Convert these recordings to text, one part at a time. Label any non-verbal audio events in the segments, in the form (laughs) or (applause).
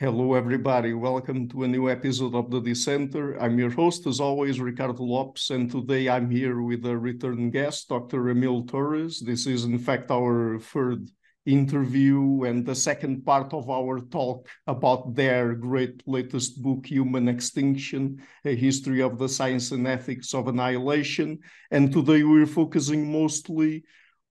Hello, everybody. Welcome to a new episode of the Dissenter. I'm your host, as always, Ricardo Lopes, and today I'm here with a return guest, Dr. Émile Torres. This is, in fact, our third interview and the second part of our talk about their great latest book, Human Extinction A History of the Science and Ethics of Annihilation. And today we're focusing mostly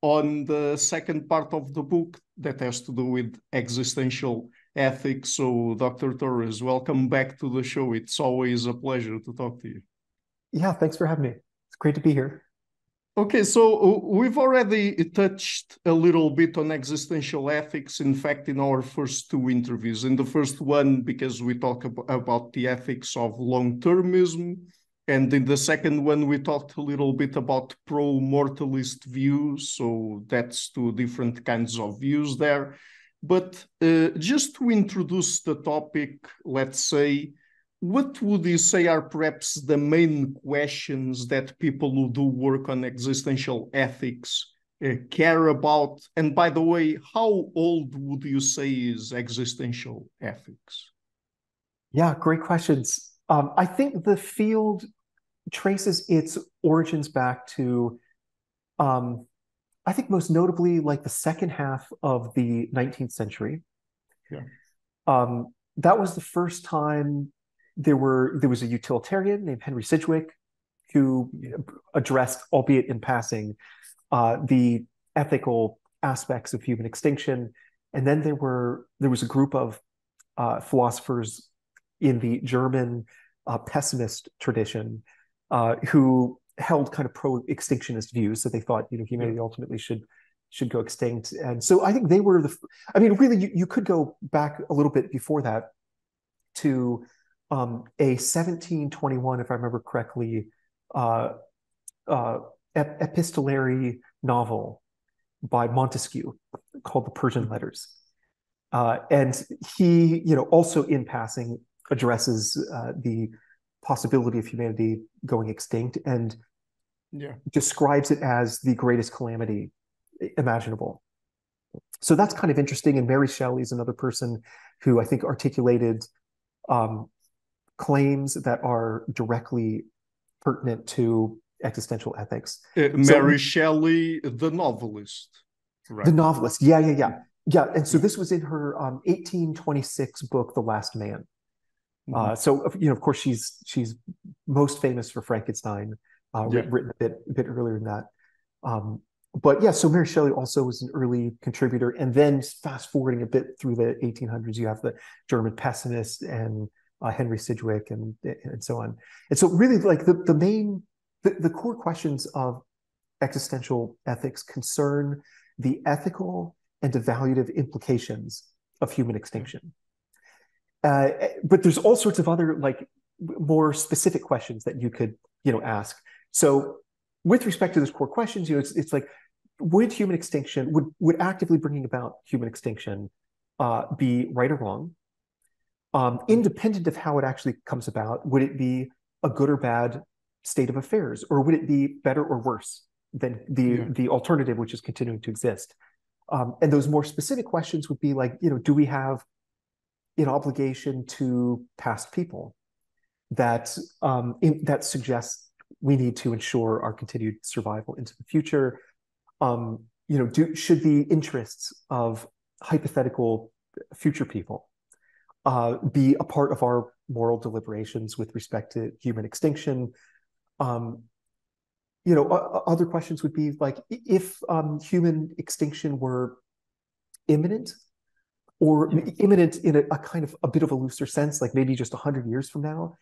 on the second part of the book that has to do with existential ethics. So, Dr. Torres, welcome back to the show. It's always a pleasure to talk to you. Yeah, thanks for having me. It's great to be here. Okay, so uh, we've already touched a little bit on existential ethics, in fact, in our first two interviews. In the first one, because we talk about the ethics of long termism. And in the second one, we talked a little bit about pro mortalist views. So that's two different kinds of views there. But uh, just to introduce the topic, let's say, what would you say are perhaps the main questions that people who do work on existential ethics uh, care about? And by the way, how old would you say is existential ethics? Yeah, great questions. Um, I think the field traces its origins back to um, I think most notably like the second half of the 19th century. Yeah. Um, that was the first time there were there was a utilitarian named Henry Sidgwick who addressed, albeit in passing, uh, the ethical aspects of human extinction. And then there were there was a group of uh, philosophers in the German uh, pessimist tradition uh, who held kind of pro-extinctionist views. So they thought, you know, humanity ultimately should should go extinct. And so I think they were the. I mean, really, you, you could go back a little bit before that to um, a 1721, if I remember correctly, uh, uh, ep- epistolary novel by Montesquieu called The Persian mm-hmm. Letters. Uh, and he, you know, also in passing addresses uh, the possibility of humanity going extinct and yeah. describes it as the greatest calamity imaginable. So that's kind of interesting. And Mary Shelley is another person who I think articulated um, claims that are directly pertinent to existential ethics. Uh, Mary so, Shelley, the novelist. Right? The novelist. Yeah, yeah, yeah. Yeah. And so this was in her um, 1826 book, The Last Man. Mm-hmm. Uh, so you know, of course, she's she's most famous for Frankenstein, uh, yeah. written a bit a bit earlier than that. Um, but yeah, so Mary Shelley also was an early contributor, and then fast forwarding a bit through the 1800s, you have the German pessimist and uh, Henry Sidgwick and and so on. And so really, like the the main the, the core questions of existential ethics concern the ethical and evaluative implications of human extinction. Uh, but there's all sorts of other like more specific questions that you could you know ask. So with respect to those core questions, you know, it's, it's like would human extinction would would actively bringing about human extinction uh, be right or wrong? Um, independent of how it actually comes about, would it be a good or bad state of affairs, or would it be better or worse than the yeah. the alternative, which is continuing to exist? Um, and those more specific questions would be like, you know, do we have an obligation to past people that um, in, that suggests we need to ensure our continued survival into the future. Um, you know, do, should the interests of hypothetical future people uh, be a part of our moral deliberations with respect to human extinction? Um, you know, other questions would be like if um, human extinction were imminent or yeah. imminent in a, a, kind of a bit of a looser sense, like maybe just 100 years from now,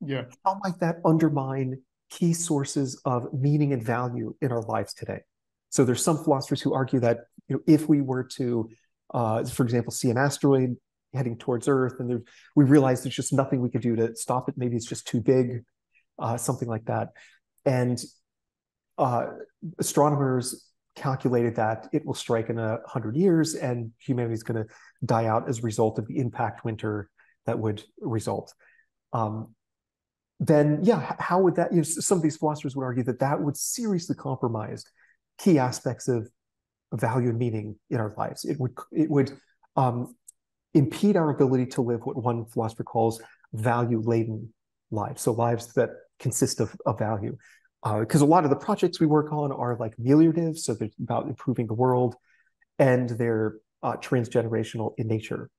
yeah. how might that undermine key sources of meaning and value in our lives today? So there's some philosophers who argue that you know if we were to, uh, for example, see an asteroid heading towards Earth, and there, we realize there's just nothing we could do to stop it. Maybe it's just too big, uh, something like that. And uh, astronomers calculated that it will strike in a hundred years, and humanity is going to die out as a result of the impact winter that would result. Um, then yeah, how would that? You know, some of these philosophers would argue that that would seriously compromise key aspects of value and meaning in our lives. It would it would um, impede our ability to live what one philosopher calls value-laden lives. So lives that consist of, of value. Because uh, a lot of the projects we work on are like ameliorative, so they're about improving the world, and they're uh, transgenerational in nature.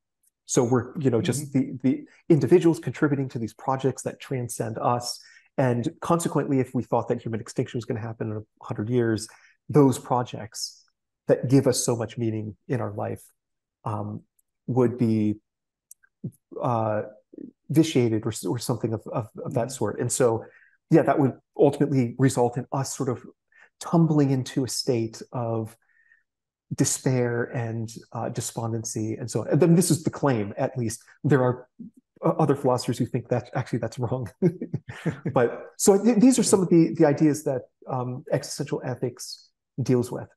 So we're, you know, just mm-hmm. the the individuals contributing to these projects that transcend us. And consequently, if we thought that human extinction was going to happen in a hundred years, those projects that give us so much meaning in our life um, would be uh, vitiated or, or something of, of, of that mm-hmm. sort. And so, yeah, that would ultimately result in us sort of tumbling into a state of despair and uh, despondency and so on. And then this is the claim, at least. There are other philosophers who think that actually that's wrong. (laughs) but so th- these are some of the, the ideas that um, existential ethics deals with.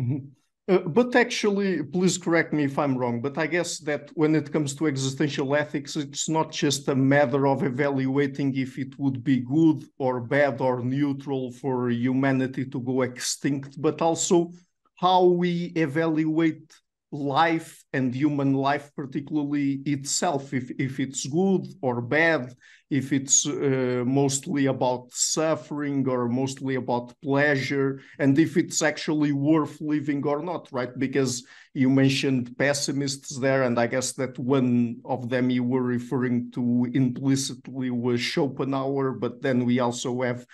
Mm-hmm. Uh, but actually, please correct me if I'm wrong, but I guess that when it comes to existential ethics, it's not just a matter of evaluating if it would be good or bad or neutral for humanity to go extinct, but also how we evaluate life and human life, particularly itself, if, if it's good or bad, if it's uh, mostly about suffering or mostly about pleasure, and if it's actually worth living or not, right? Because you mentioned pessimists there, and I guess that one of them you were referring to implicitly was Schopenhauer, but then we also have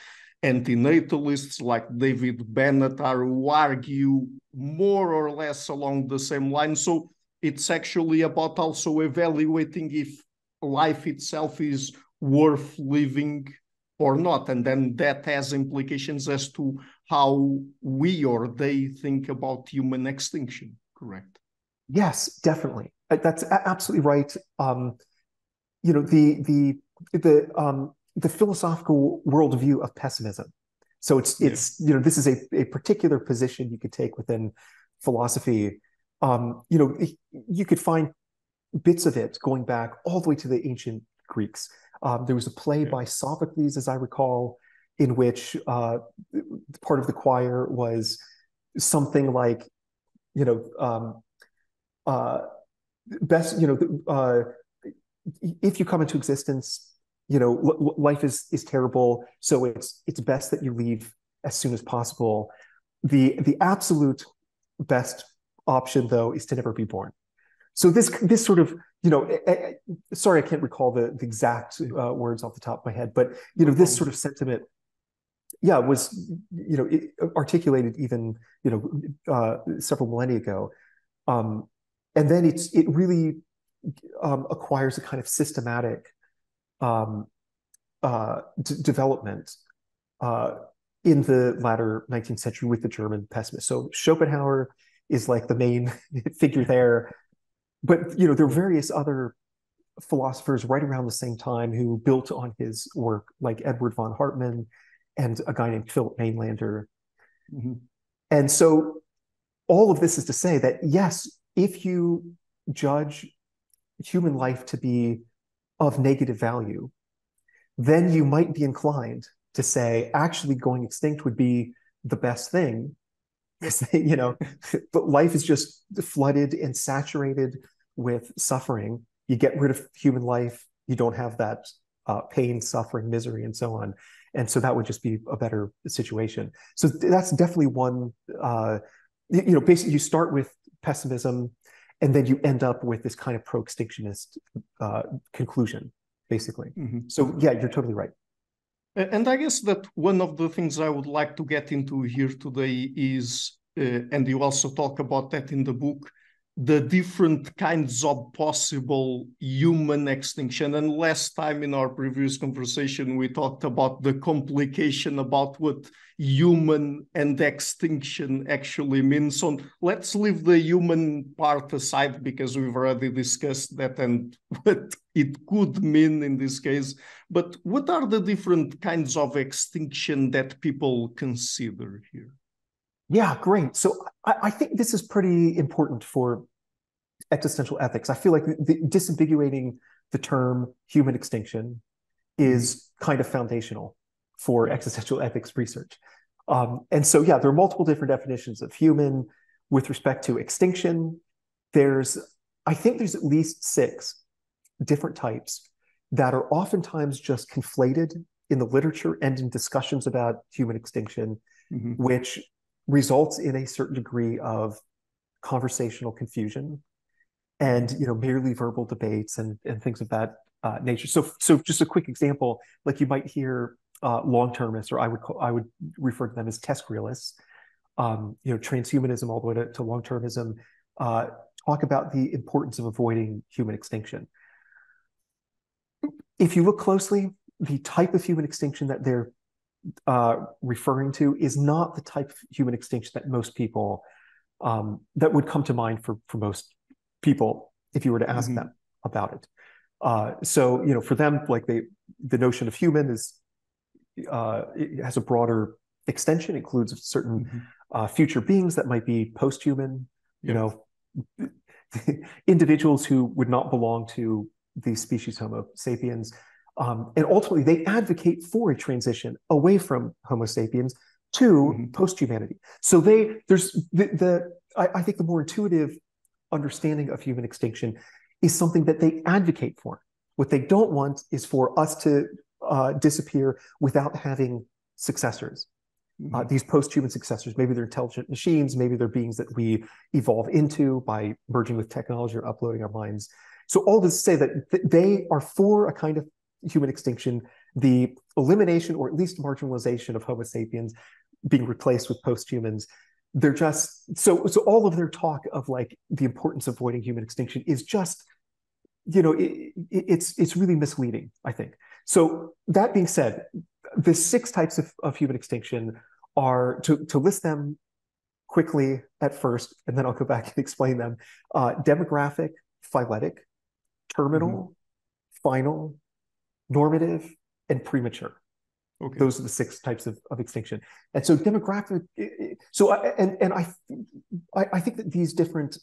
antinatalists like David Benatar who argue more or less along the same line. So it's actually about also evaluating if life itself is worth living or not. And then that has implications as to how we or they think about human extinction, correct? Yes, definitely. Uh, that's absolutely right. Um, you know, the the the um, the philosophical worldview of pessimism. So it's it's yeah. you know this is a, a particular position you could take within philosophy. Um, you know you could find bits of it going back all the way to the ancient Greeks. Um, there was a play yeah. by Sophocles, as I recall, in which uh, part of the choir was something like, you know, um, uh, best, you know, uh, if you come into existence, you know l- life is is terrible. So it's it's best that you leave as soon as possible. The the absolute best option though is to never be born. So this this sort of you know eh, eh, sorry i can't recall the, the exact uh, words off the top of my head but you know this sort of sentiment yeah was you know articulated even you know uh, several millennia ago. Um, and then it's it really um, acquires a kind of systematic um, uh, development uh, in the latter 19th century with the German pessimists. So Schopenhauer is like the main (laughs) figure there, but you know there are various other philosophers right around the same time who built on his work, like Edward von Hartmann and a guy named Philip Mainlander. Mm-hmm. And so all of this is to say that yes, if you judge human life to be of negative value, then you might be inclined to say actually going extinct would be the best thing. (laughs) you know, but life is just flooded and saturated with suffering. You get rid of human life, you don't have that uh, pain, suffering, misery, and so on. And so that would just be a better situation. So that's definitely one. Uh, you know, basically, you start with pessimism and then you end up with this kind of pro-extinctionist uh, conclusion basically mm-hmm. so yeah you're totally right and i guess that one of the things i would like to get into here today is uh, and you also talk about that in the book the different kinds of possible human extinction. And last time in our previous conversation, we talked about the complication about what human and extinction actually means. So let's leave the human part aside because we've already discussed that and (laughs) what it could mean in this case. But what are the different kinds of extinction that people consider here? Yeah, great. So I, I, think this is pretty important for existential ethics. I feel like the, the, disambiguating the term human extinction is mm-hmm. kind of foundational for existential ethics research. Um, and so, yeah, there are multiple different definitions of human with respect to extinction. There's I think there's at least six different types that are oftentimes just conflated in the literature and in discussions about human extinction, mm-hmm. which results in a certain degree of conversational confusion and you know merely verbal debates and and things of that uh, nature. So so just a quick example, like you might hear uh, long-termists, or I would call, I would refer to them as TESCREALists. Um, you know, transhumanism all the way to, to long-termism uh, talk about the importance of avoiding human extinction. If you look closely, the type of human extinction that they're uh, referring to is not the type of human extinction that most people um, that would come to mind for for most people if you were to ask mm-hmm. them about it. Uh, so you know, for them, like they, the notion of human is uh, it has a broader extension, includes certain mm-hmm. uh, future beings that might be post-human. You know, (laughs) individuals who would not belong to the species Homo sapiens, um, and ultimately they advocate for a transition away from Homo sapiens to mm-hmm. post-humanity. So they there's the, the I, I think the more intuitive understanding of human extinction is something that they advocate for. What they don't want is for us to uh, disappear without having successors. Mm-hmm. Uh, these post-human successors, maybe they're intelligent machines, maybe they're beings that we evolve into by merging with technology or uploading our minds. So all this to say that th- they are for a kind of human extinction, the elimination or at least marginalization of Homo sapiens being replaced with post-humans they're just so so all of their talk of like the importance of avoiding human extinction is just you know it, it's it's really misleading i think so that being said the six types of, of human extinction are to to list them quickly at first and then i'll go back (laughs) and explain them uh, demographic phyletic terminal mm-hmm. final normative and premature Okay. Those are the six types of, of extinction. And so demographic, so I, and and I, I think that these different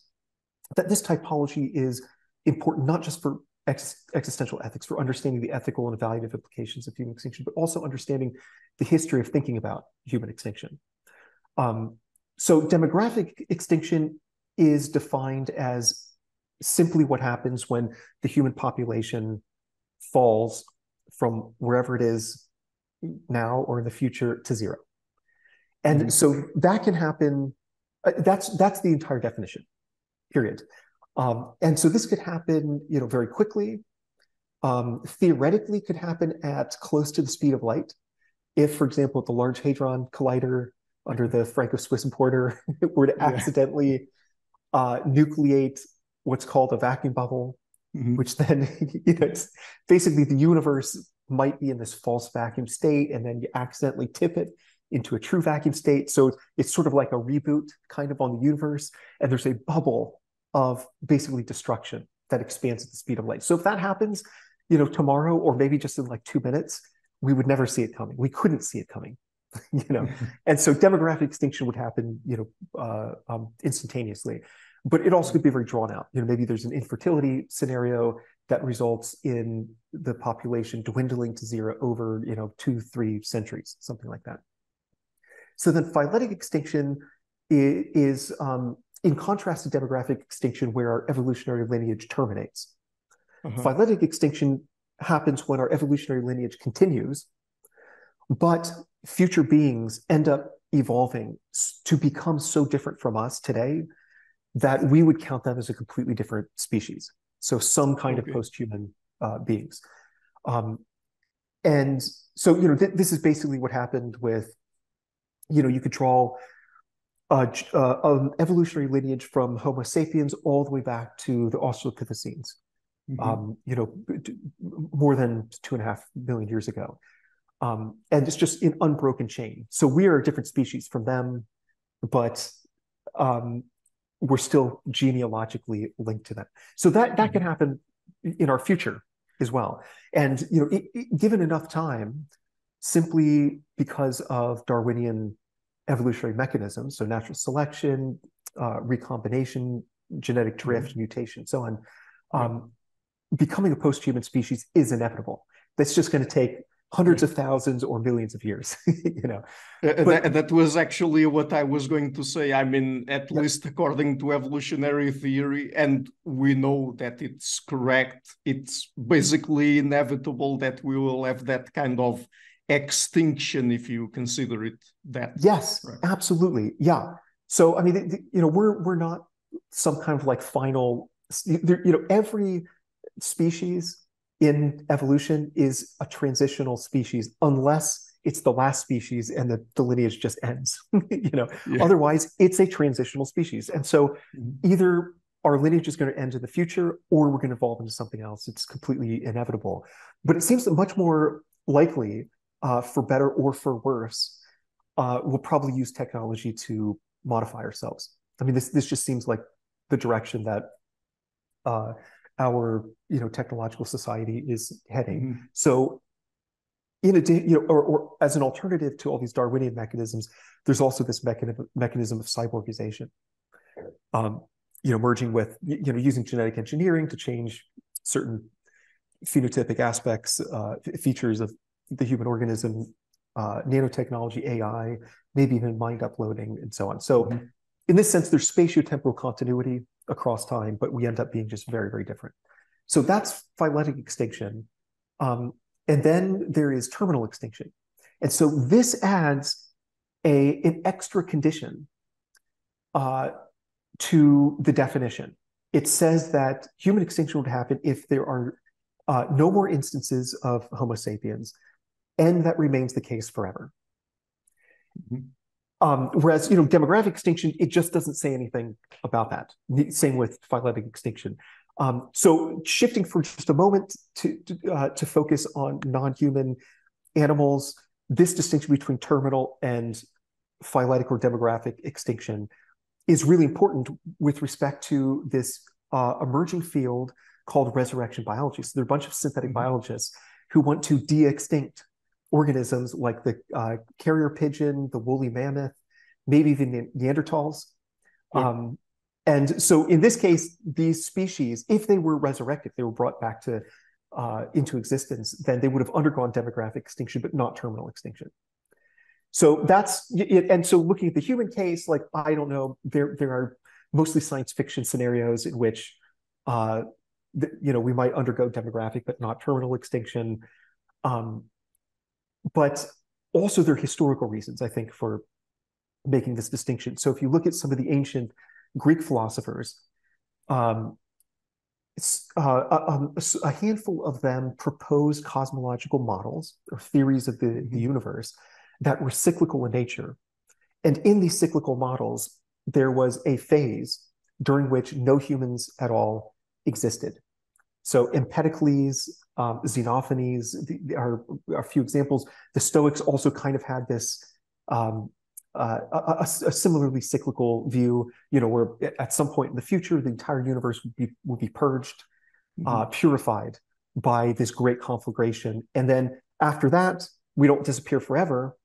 that this typology is important not just for ex, existential ethics, for understanding the ethical and evaluative implications of human extinction, but also understanding the history of thinking about human extinction. Um, so demographic extinction is defined as simply what happens when the human population falls from wherever it is now or in the future to zero. And mm-hmm. so that can happen. Uh, that's that's the entire definition, period. Um, and so this could happen, you know, very quickly. Um, theoretically, could happen at close to the speed of light. If, for example, the Large Hadron Collider under the Franco-Swiss border (laughs) were to accidentally uh, nucleate what's called a vacuum bubble, mm-hmm. which then (laughs) you know, it's basically the universe might be in this false vacuum state and then you accidentally tip it into a true vacuum state. So it's sort of like a reboot kind of on the universe. And there's a bubble of basically destruction that expands at the speed of light. So if that happens, you know, tomorrow or maybe just in like two minutes, we would never see it coming. We couldn't see it coming, (laughs) you know. and so demographic extinction would happen, you know, uh, um, instantaneously. But it also could be very drawn out. You know, maybe there's an infertility scenario that results in the population dwindling to zero over you know two three centuries something like that so then phyletic extinction is, is um, in contrast to demographic extinction where our evolutionary lineage terminates uh-huh. phyletic extinction happens when our evolutionary lineage continues but future beings end up evolving to become so different from us today that we would count them as a completely different species so some kind okay. of post-human uh, beings. Um, and so, you know, th- this is basically what happened with, you know, you could draw a, uh, an evolutionary lineage from Homo sapiens all the way back to the Australopithecines, mm-hmm. um, you know, more than two and a half million years ago. Um, and it's just an unbroken chain. So we are a different species from them, but um, we're still genealogically linked to them. So that that can mm-hmm. happen in our future as well. And you know, it, it, given enough time, simply because of Darwinian evolutionary mechanisms, so natural selection, uh, recombination, genetic drift, mm-hmm. mutation, so on, um, becoming a post-human species is inevitable. That's just going to take hundreds of thousands or millions of years (laughs) you know but, that, that, was actually what i was going to say i mean at yeah. least according to evolutionary theory and we know that it's correct it's basically inevitable that we will have that kind of extinction if you consider it that yes right. absolutely yeah so i mean you know we're we're not some kind of like final you know every species in evolution is a transitional species unless it's the last species and the, the lineage just ends (laughs) you know yeah. otherwise it's a transitional species and so mm-hmm. either our lineage is going to end in the future or we're going to evolve into something else it's completely inevitable but it seems much more likely uh, for better or for worse uh, we'll probably use technology to modify ourselves i mean this this just seems like the direction that uh, our you know technological society is heading. Mm-hmm. So in addition, you know, or, or, as an alternative to all these Darwinian mechanisms, there's also this mechanism mechanism of cyborgization. Um, you know, merging with you know using genetic engineering to change certain phenotypic aspects, uh, features of the human organism, uh, nanotechnology, AI, maybe even mind uploading, and so on. So, mm-hmm. in this sense, there's spatiotemporal continuity across time, but we end up being just very, very different. So that's phyletic extinction. Um, and then there is terminal extinction. And so this adds a, an extra condition uh, to the definition. It says that human extinction would happen if there are uh, no more instances of Homo sapiens, and that remains the case forever. Mm-hmm. Um, whereas, you know, demographic extinction, it just doesn't say anything about that. Same with phyletic extinction. Um, so shifting for just a moment to to, uh, to focus on non-human animals, this distinction between terminal and phyletic or demographic extinction is really important with respect to this uh, emerging field called resurrection biology. So there are a bunch of synthetic mm-hmm. biologists who want to de-extinct organisms like the uh, carrier pigeon, the woolly mammoth, maybe even the Neanderthals. Yeah. Um, and so in this case, these species, if they were resurrected, if they were brought back to uh, into existence, then they would have undergone demographic extinction, but not terminal extinction. So that's it. And so looking at the human case, like I don't know, there there are mostly science fiction scenarios in which, uh, the, you know, we might undergo demographic but not terminal extinction. Um, but also there are historical reasons, I think, for making this distinction. So if you look at some of the ancient Greek philosophers, um, uh, a, um, a, handful of them proposed cosmological models or theories of the, the mm-hmm. universe that were cyclical in nature. And in these cyclical models, there was a phase during which no humans at all existed. So Empedocles, um, Xenophanes the, are, are, a few examples. The Stoics also kind of had this um, uh, a, a, similarly cyclical view, you know, where at some point in the future, the entire universe would be would be purged, mm-hmm. uh, purified by this great conflagration, and then after that, we don't disappear forever.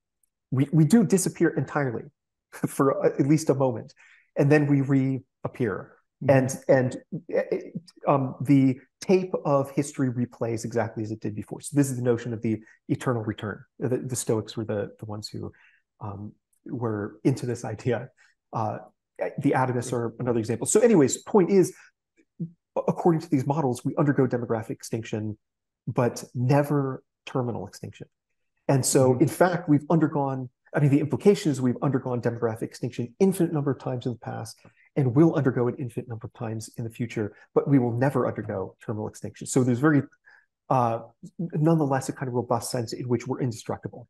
We we do disappear entirely (laughs) for at least a moment, and then we reappear. Mm-hmm. And and eh, um, the tape of history replays exactly as it did before. So this is the notion of the eternal return. The, the Stoics were the the ones who um, were into this idea. Uh, the atomists are another example. So, anyways, point is, according to these models, we undergo demographic extinction, but never terminal extinction. And so, mm-hmm. in fact, we've undergone. I mean, the implication is we've undergone demographic extinction infinite number of times in the past, and will undergo an infinite number of times in the future, but we will never undergo terminal extinction. So there's very, uh, nonetheless, a kind of robust sense in which we're indestructible.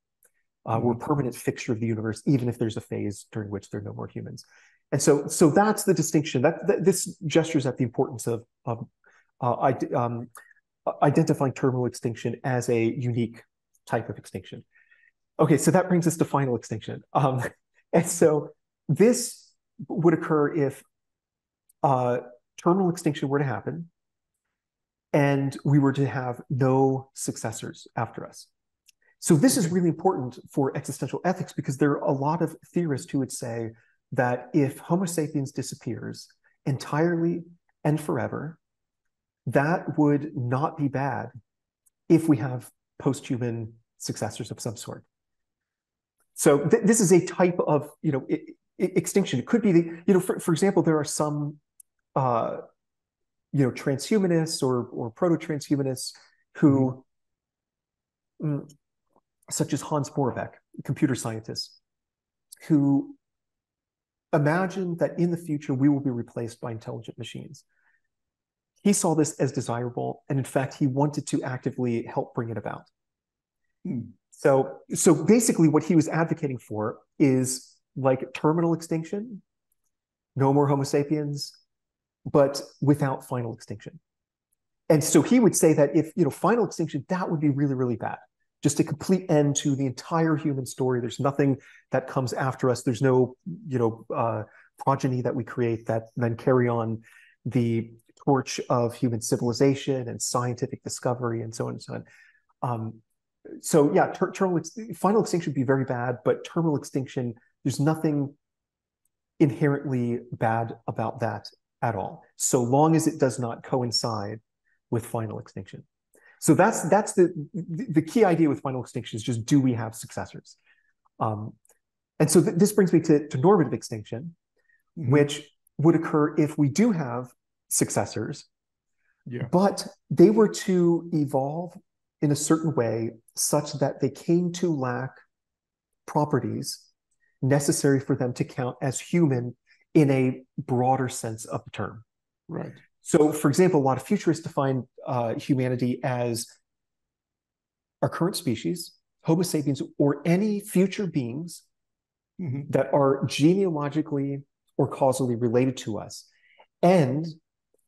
Uh, mm-hmm. We're a permanent fixture of the universe, even if there's a phase during which there are no more humans. And so, so that's the distinction. That, that this gestures at the importance of, of uh, um, identifying terminal extinction as a unique type of extinction. Okay, so that brings us to final extinction. Um, (laughs) and so this would occur if uh, terminal extinction were to happen and we were to have no successors after us. So this is really important for existential ethics because there are a lot of theorists who would say that if Homo sapiens disappears entirely and forever, that would not be bad if we have post-human successors of some sort. So th this is a type of you know extinction. It could be the you know for, for example there are some uh, you know transhumanists or or proto transhumanists who mm, such as Hans Moravec, computer scientist, who imagine that in the future we will be replaced by intelligent machines. He saw this as desirable, and in fact, he wanted to actively help bring it about. Hmm. So, so basically, what he was advocating for is like terminal extinction, no more Homo sapiens, but without final extinction. And so he would say that if you know final extinction, that would be really, really bad just a complete end to the entire human story. There's nothing that comes after us. There's no, you know, uh, progeny that we create that then carry on the torch of human civilization and scientific discovery and so on and so on. Um, so yeah, ter- terminal final extinction would be very bad, but terminal extinction, there's nothing inherently bad about that at all, so long as it does not coincide with final extinction. So that's that's the the key idea with final extinction is just do we have successors? Um, and so th this brings me to, to normative extinction, mm -hmm. which would occur if we do have successors, yeah. but they were to evolve in a certain way such that they came to lack properties necessary for them to count as human in a broader sense of the term. Right. So, for example, a lot of futurists define uh, humanity as our current species, Homo sapiens, or any future beings mm-hmm. that are genealogically or causally related to us and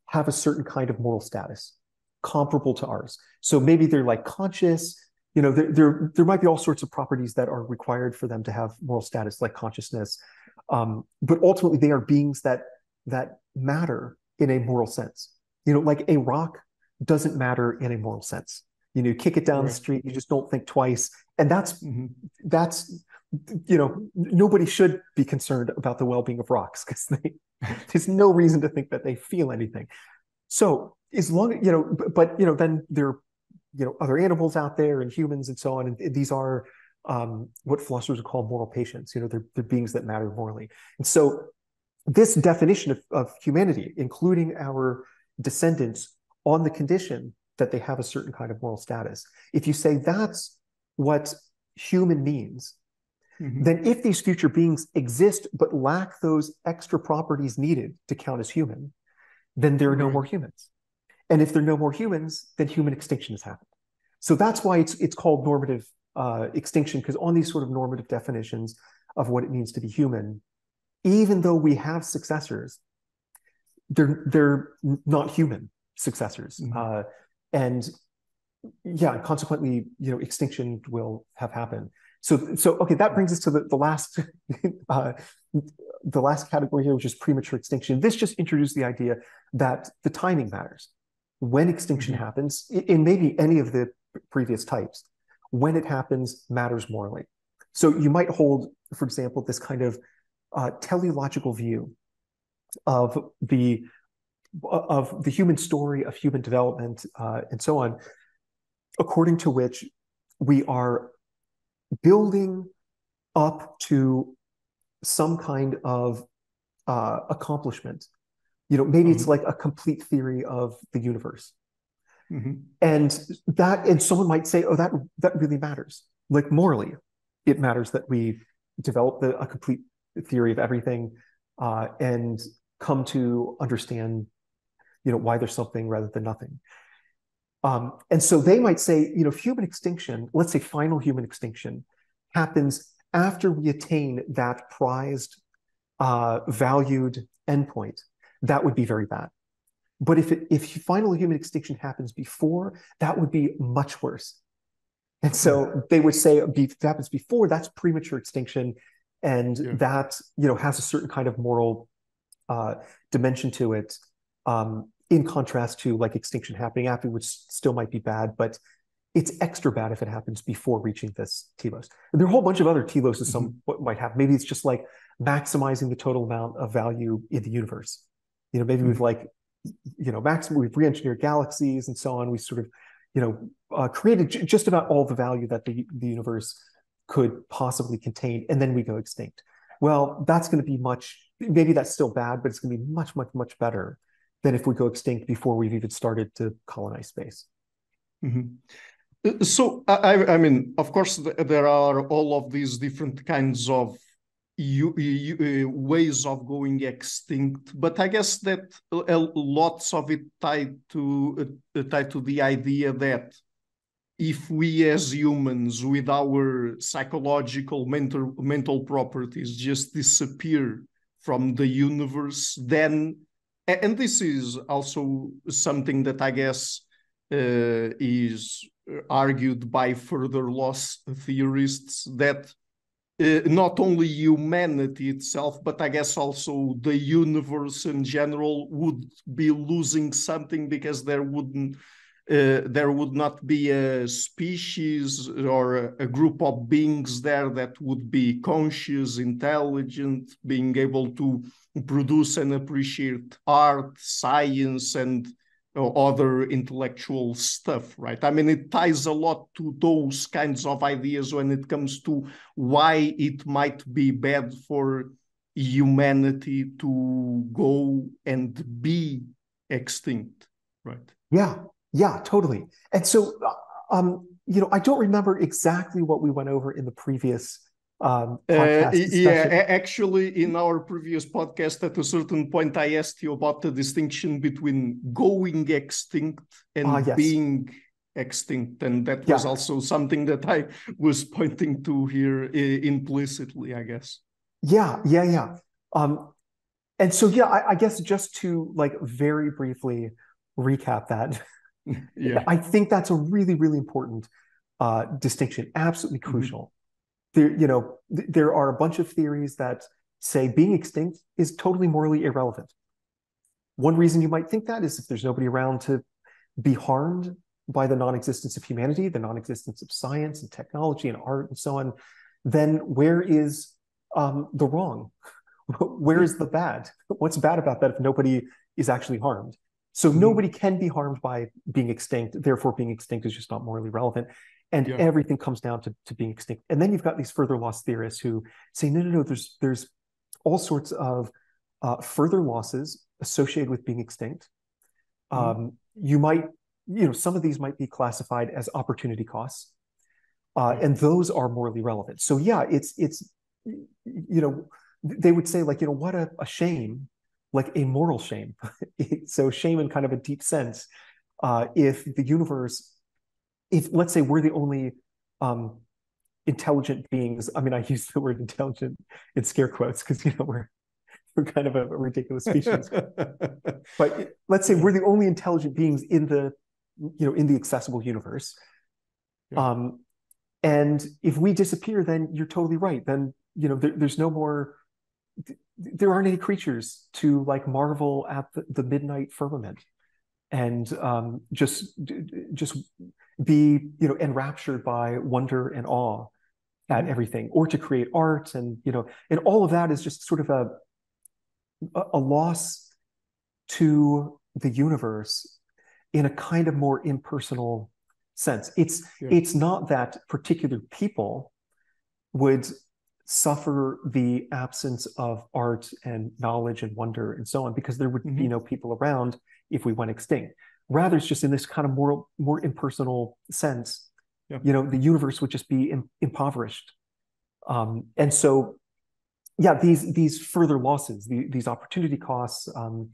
have a certain kind of moral status comparable to ours. So maybe they're like conscious, you know, there, there, there might be all sorts of properties that are required for them to have moral status, like consciousness. Um, but ultimately, they are beings that that matter in a moral sense. You know, like a rock doesn't matter in a moral sense. You know, you kick it down right. the street, you just don't think twice. And that's mm-hmm. that's you know, nobody should be concerned about the well-being of rocks because (laughs) there's no reason to think that they feel anything. So as long you know, but, but you know, then there you know other animals out there and humans and so on, and these are um, what philosophers would call moral patients. You know, they're, they're beings that matter morally. And so this definition of, of humanity, including our descendants, on the condition that they have a certain kind of moral status. If you say that's what human means, mm-hmm. then if these future beings exist but lack those extra properties needed to count as human, then there are no more humans. And if there are no more humans, then human extinction has happened. So that's why it's it's called normative uh, extinction, because on these sort of normative definitions of what it means to be human, even though we have successors, they're they're not human successors, mm-hmm. uh, and yeah, consequently, you know, extinction will have happened. So so okay, that brings us to the the last (laughs) uh, the last category here, which is premature extinction. This just introduced the idea that the timing matters. When extinction mm-hmm. happens, in maybe any of the previous types, when it happens matters morally. So you might hold, for example, this kind of uh, teleological view of the of the human story of human development uh, and so on, according to which we are building up to some kind of uh, accomplishment. You know, maybe mm-hmm. it's like a complete theory of the universe. Mm-hmm. And that, and someone might say, oh, that that really matters. Like morally, it matters that we develop the, a complete theory of everything uh, and come to understand you know why there's something rather than nothing um, and so they might say you know human extinction let's say final human extinction happens after we attain that prized uh, valued endpoint that would be very bad. But if it, if final human extinction happens before that would be much worse. And so they would say if it happens before that's premature extinction. And yeah. that you know has a certain kind of moral uh, dimension to it um, in contrast to like extinction happening. After which still might be bad but it's extra bad if it happens before reaching this telos. And there are a whole bunch of other teloses some mm-hmm. what might have. maybe it's just like maximizing the total amount of value in the universe you know maybe mm-hmm. we've like you know maximum we've re-engineered galaxies and so on we sort of you know, uh, created j- just about all the value that the, the universe could possibly contain, and then we go extinct. Well, that's going to be much, maybe that's still bad, but it's going to be much, much, much better than if we go extinct before we've even started to colonize space. Mm-hmm. So, I, I mean, of course, there are all of these different kinds of you, you, uh, ways of going extinct, but I guess that uh, lots of it tied to uh, tied to the idea that if we as humans, with our psychological mental mental properties, just disappear from the universe, then and this is also something that I guess uh, is argued by further loss theorists that uh, not only humanity itself, but I guess also the universe in general would be losing something because there wouldn't uh, there would not be a species or a, a, group of beings there that would be conscious, intelligent, being able to produce and appreciate art, science, and other intellectual stuff, right? I mean, it ties a lot to those kinds of ideas when it comes to why it might be bad for humanity to go and be extinct, right? Yeah, yeah, totally. And so, uh, um, you know, I don't remember exactly what we went over in the previous um, uh, yeah, actually, in our previous podcast, at a certain point, I asked you about the distinction between going extinct and uh, yes. being extinct, and that was also something that I was pointing to here implicitly, I guess. Yeah, yeah, yeah. Um, and so, yeah, I, I guess just to like very briefly recap that, (laughs) yeah, I think that's a really, really important uh, distinction, absolutely mm-hmm. crucial. Mm-hmm there, you know, th- there are a bunch of theories that say being extinct is totally morally irrelevant. One reason you might think that is if there's nobody around to be harmed by the non-existence of humanity, the non-existence of science and technology and art and so on, then where is um, the wrong? (laughs) where is the bad? What's bad about that if nobody is actually harmed? So mm-hmm. nobody can be harmed by being extinct. Therefore, being extinct is just not morally relevant and yeah. everything comes down to, to being extinct. And then you've got these further loss theorists who say, no, no, no, there's there's all sorts of uh, further losses associated with being extinct. Mm-hmm. Um, you might, you know, some of these might be classified as opportunity costs, uh, and those are morally relevant. So yeah, it's it's you know they would say like you know what a, a shame, like a moral shame. (laughs) so shame in kind of a deep sense. Uh, if the universe if let's say we're the only um, intelligent beings, I mean, I use the word intelligent in scare quotes because you know we're we're kind of a, a ridiculous species. (laughs) but let's say we're the only intelligent beings in the you know in the accessible universe. Yeah. Um, and if we disappear, then you're totally right. Then you know there, there's no more. There aren't any creatures to like marvel at the, the midnight firmament, and um, just just be you know enraptured by wonder and awe at mm-hmm. everything or to create art and you know and all of that is just sort of a a loss to the universe in a kind of more impersonal sense it's yeah. it's not that particular people would suffer the absence of art and knowledge and wonder and so on because there would mm-hmm. be no people around if we went extinct Rather, it's just in this kind of more more impersonal sense. Yeah. You know, the universe would just be Im- impoverished, um, and so yeah, these these further losses, the, these opportunity costs, um,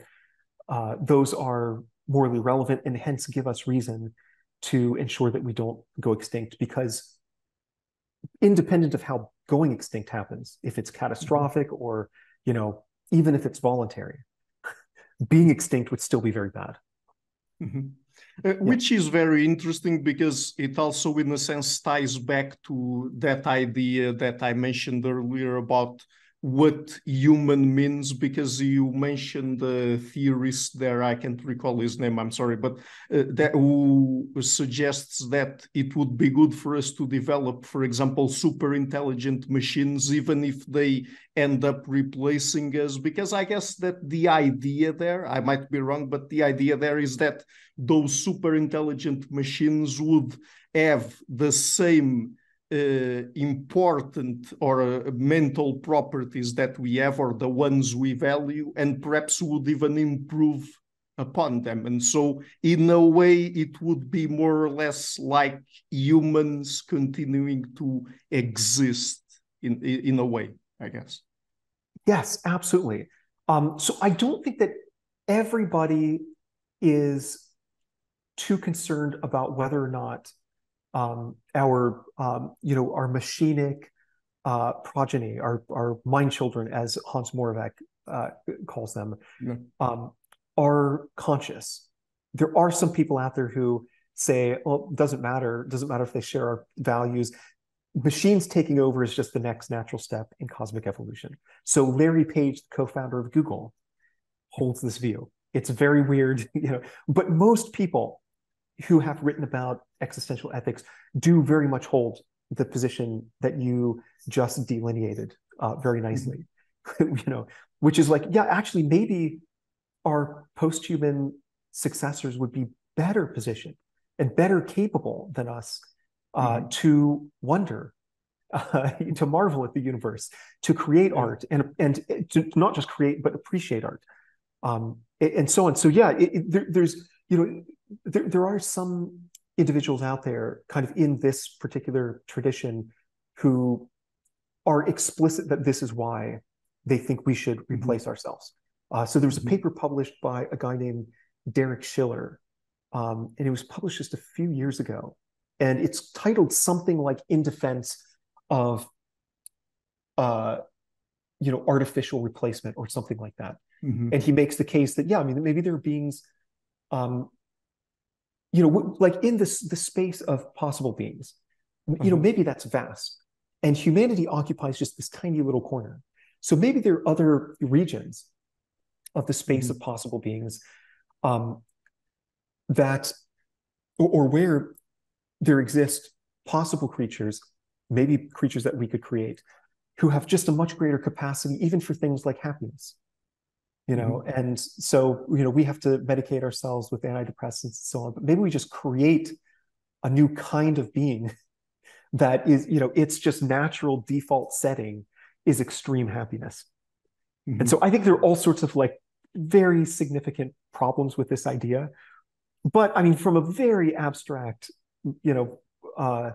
uh, those are morally relevant and hence give us reason to ensure that we don't go extinct because independent of how going extinct happens if it's catastrophic mm-hmm. or you know even if it's voluntary being extinct would still be very bad Mm-hmm. Uh, which is very interesting because it also, in a sense, ties back to that idea that I mentioned earlier about what human means because you mentioned the theorist there i can't recall his name i'm sorry but uh, that who suggests that it would be good for us to develop for example super intelligent machines even if they end up replacing us because i guess that the idea there i might be wrong but the idea there is that those super intelligent machines would have the same uh, important or uh, mental properties that we have or the ones we value and perhaps would even improve upon them. And so in a way it would be more or less like humans continuing to exist in in a way i guess. Yes absolutely. Um, so i don't think that everybody is too concerned about whether or not um, our um, you know our machinic uh, progeny, our our mind children, as Hans Moravec uh, calls them, um, are conscious. There are some people out there who say, "Well, it doesn't matter. It doesn't matter if they share our values." Machines taking over is just the next natural step in cosmic evolution. So Larry Page, the co-founder of Google, holds this view. It's very weird, (laughs) you know, but most people who have written about existential ethics do very much hold the position that you just delineated uh, very nicely. Mm-hmm. (laughs) you know, which is like, yeah, actually, maybe our post-human successors would be better positioned and better capable than us uh, mm-hmm. to wonder, (laughs) uh, to marvel at the universe, to create art, and and to not just create but appreciate art, um, and so on. So yeah, it, it, there, there's you know there, there are some individuals out there kind of in this particular tradition who are explicit that this is why they think we should mm-hmm. replace mm-hmm. ourselves. Uh, so there was a mm-hmm. paper published by a guy named Derek Shiller, um, and it was published just a few years ago. And it's titled something like "In Defense of, uh, you know, artificial replacement" or something like that. Mm-hmm. And he makes the case that yeah, I mean, maybe there are beings um, you know, like in this the space of possible beings, mm-hmm. you know, mm-hmm. maybe that's vast, and humanity occupies just this tiny little corner. So maybe there are other regions of the space mm-hmm. of possible beings um, that, or, or where there exist possible creatures, maybe creatures that we could create, who have just a much greater capacity, even for things like happiness you know mm-hmm. and so you know we have to medicate ourselves with antidepressants and so on but maybe we just create a new kind of being (laughs) that is you know its just natural default setting is extreme happiness mm-hmm. and so i think there are all sorts of like very significant problems with this idea but i mean from a very abstract you know uh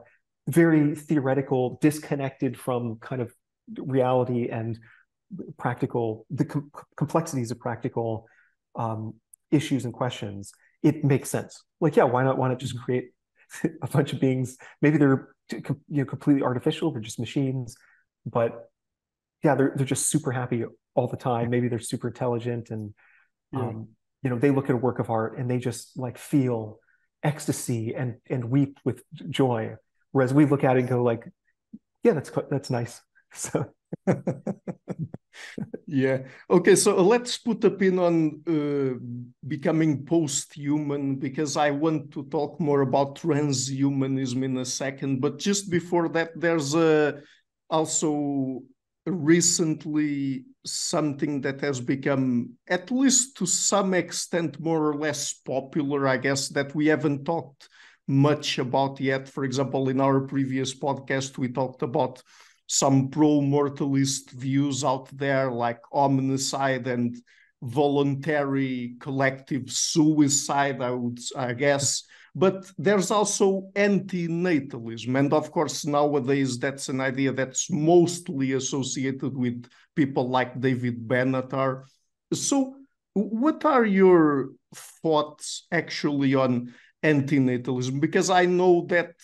very theoretical disconnected from kind of reality and practical the com- complexities of practical um, issues and questions it makes sense. Like yeah why not why not just mm-hmm. create (laughs) a bunch of beings? Maybe they're you know completely artificial they're just machines but yeah they're, they're just super happy all the time. Maybe they're super intelligent and yeah. um, you know they look at a work of art and they just like feel ecstasy and and weep with joy. Whereas we look at it and go like yeah that's that's nice (laughs) so (laughs) yeah. Okay. So let's put a pin on uh, becoming post-human because I want to talk more about transhumanism in a second. But just before that, there's a also recently something that has become, at least to some extent, more or less popular. I guess that we haven't talked much about yet. For example, in our previous podcast, we talked about some pro-mortalist views out there like omnicide and voluntary collective suicide i would i guess. But there's also anti-natalism. And of course nowadays that's an idea that's mostly associated with people like david benatar. So what are your thoughts actually on anti-natalism? Because i know that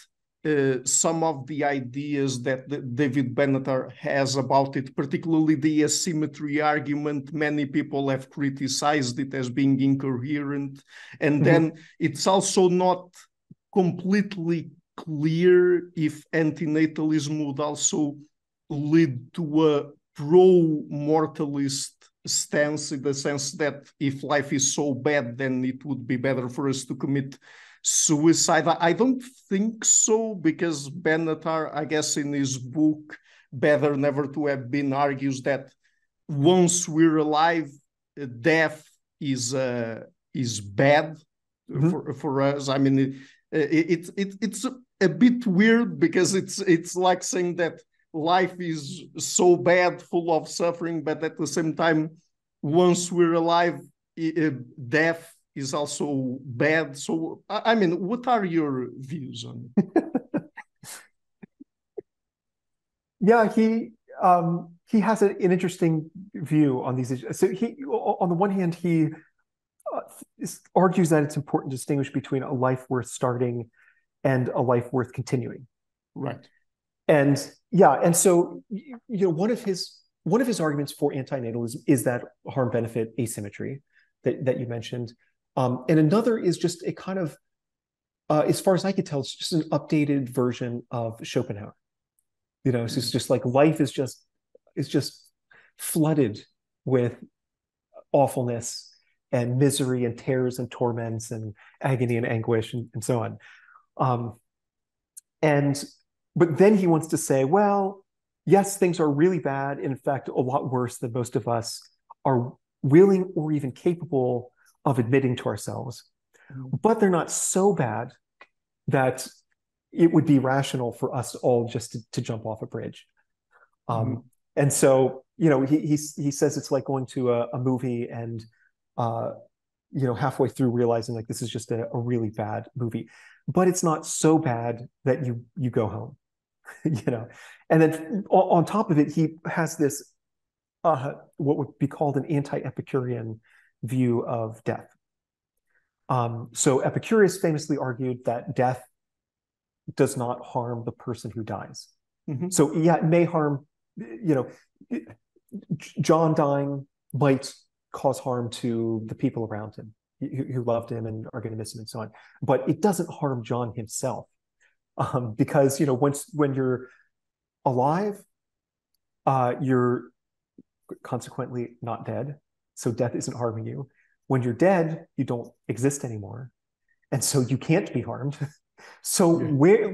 uh, some of the ideas that the David Benatar has about it, particularly the asymmetry argument. Many people have criticized it as being incoherent. And mm-hmm. then it's also not completely clear if antinatalism would also lead to a pro-mortalist stance in the sense that if life is so bad, then it would be better for us to commit suicide. I don't think so because Benatar, I guess, in his book "Better Never to Have Been," argues that once we're alive, death is uh, is bad mm-hmm. for for us. I mean, it, it, it it's a bit weird because it's it's like saying that life is so bad, full of suffering, but at the same time, once we're alive, death is also bad. So, I mean, what are your views on it? (laughs) yeah, he um, he has a, an interesting view on these issues. So he, on the one hand, he uh, argues that it's important to distinguish between a life worth starting and a life worth continuing. Right. And yeah, and so you know, one of his one of his arguments for antinatalism is that harm benefit asymmetry that, that you mentioned. Um, and another is just a kind of, uh, as far as I could tell, it's just an updated version of Schopenhauer. You know, it's just, just like life is just is just flooded with awfulness and misery and terrors and torments and agony and anguish and, and so on. Um, and but then he wants to say, well, yes, things are really bad. In fact, a lot worse than most of us are willing or even capable of admitting to ourselves. Mm-hmm. But they're not so bad that it would be rational for us all just to, to jump off a bridge. Um, mm-hmm. And so, you know, he, he, he says it's like going to a, a movie and, uh, you know, halfway through realizing like this is just a, a really bad movie, but it's not so bad that you you go home. (laughs) you know and then on top of it he has this uh, what would be called an anti-epicurean view of death. Um, so epicurus famously argued that death does not harm the person who dies. Mm-hmm. so yeah it may harm you know john dying might cause harm to the people around him who, who loved him and are going to miss him and so on but it doesn't harm john himself um, because you know once when you're alive, uh, you're consequently not dead, so death isn't harming you. When you're dead, you don't exist anymore, and so you can't be harmed. (laughs) so yeah. where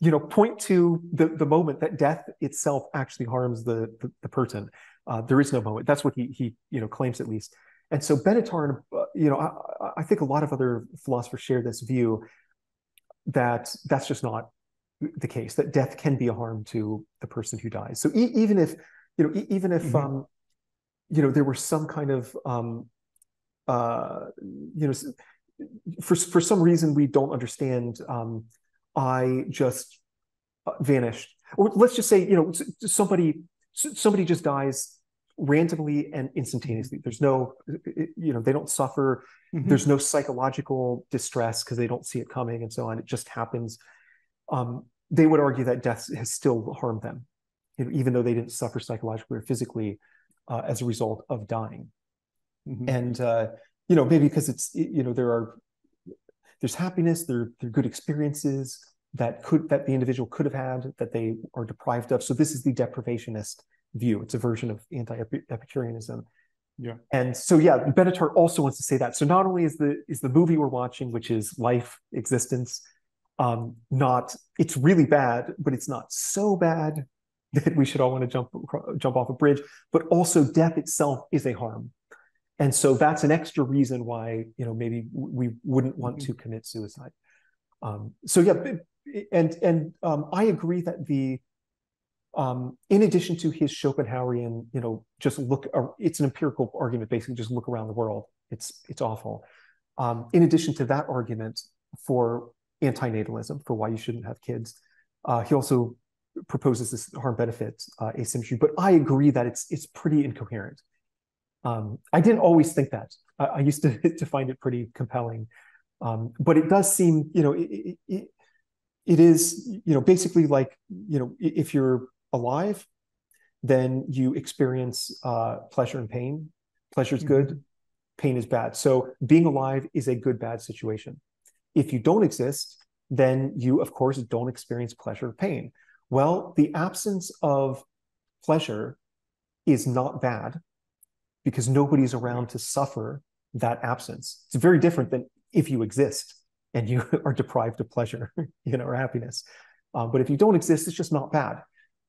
you know point to the the moment that death itself actually harms the the, the person. Uh, there is no moment. That's what he he you know claims at least. And so Benatar, uh, you know, I, I, think a lot of other philosophers share this view that that's just not the case that death can be a harm to the person who dies so e- even if you know e- even if mm-hmm. um you know there were some kind of um uh you know for for some reason we don't understand um i just uh, vanished. Or let's just say you know somebody somebody just dies randomly and instantaneously. There's no you know they don't suffer. Mm-hmm. there's no psychological distress because they don't see it coming and so on. It just happens. Um, they would argue that death has still harmed them you know, even though they didn't suffer psychologically or physically uh, as a result of dying mm-hmm. and uh, you know maybe because it's you know there are there's happiness there, there are good experiences that could that the individual could have had that they are deprived of so this is the deprivationist view. It's a version of anti-Epicureanism. Yeah. And so yeah, Benatar also wants to say that. So not only is the is the movie we're watching, which is life, existence, um, not it's really bad, but it's not so bad that we should all want to jump jump off a bridge, but also death itself is a harm. And so that's an extra reason why, you know, maybe we wouldn't want to commit suicide. Um, so yeah, and and um, I agree that the um, in addition to his Schopenhauerian, you know, just look, uh, it's an empirical argument, basically just look around the world. It's, it's awful. Um, in addition to that argument for antinatalism, for why you shouldn't have kids, uh, he also proposes this harm benefit uh, asymmetry, but I agree that it's, it's pretty incoherent. Um, I didn't always think that. I, I, used to, (laughs) to find it pretty compelling. Um, but it does seem, you know, it, it, it is, you know, basically like, you know, if you're alive, then you experience uh, pleasure and pain. Pleasure is good, mm-hmm. pain is bad. So being alive is a good bad situation. If you don't exist, then you, of course, don't experience pleasure or pain. Well, the absence of pleasure is not bad because nobody's around to suffer that absence. It's very different than if you exist and you (laughs) are deprived of pleasure, (laughs) you know, or happiness. Um, but if you don't exist, it's just not bad.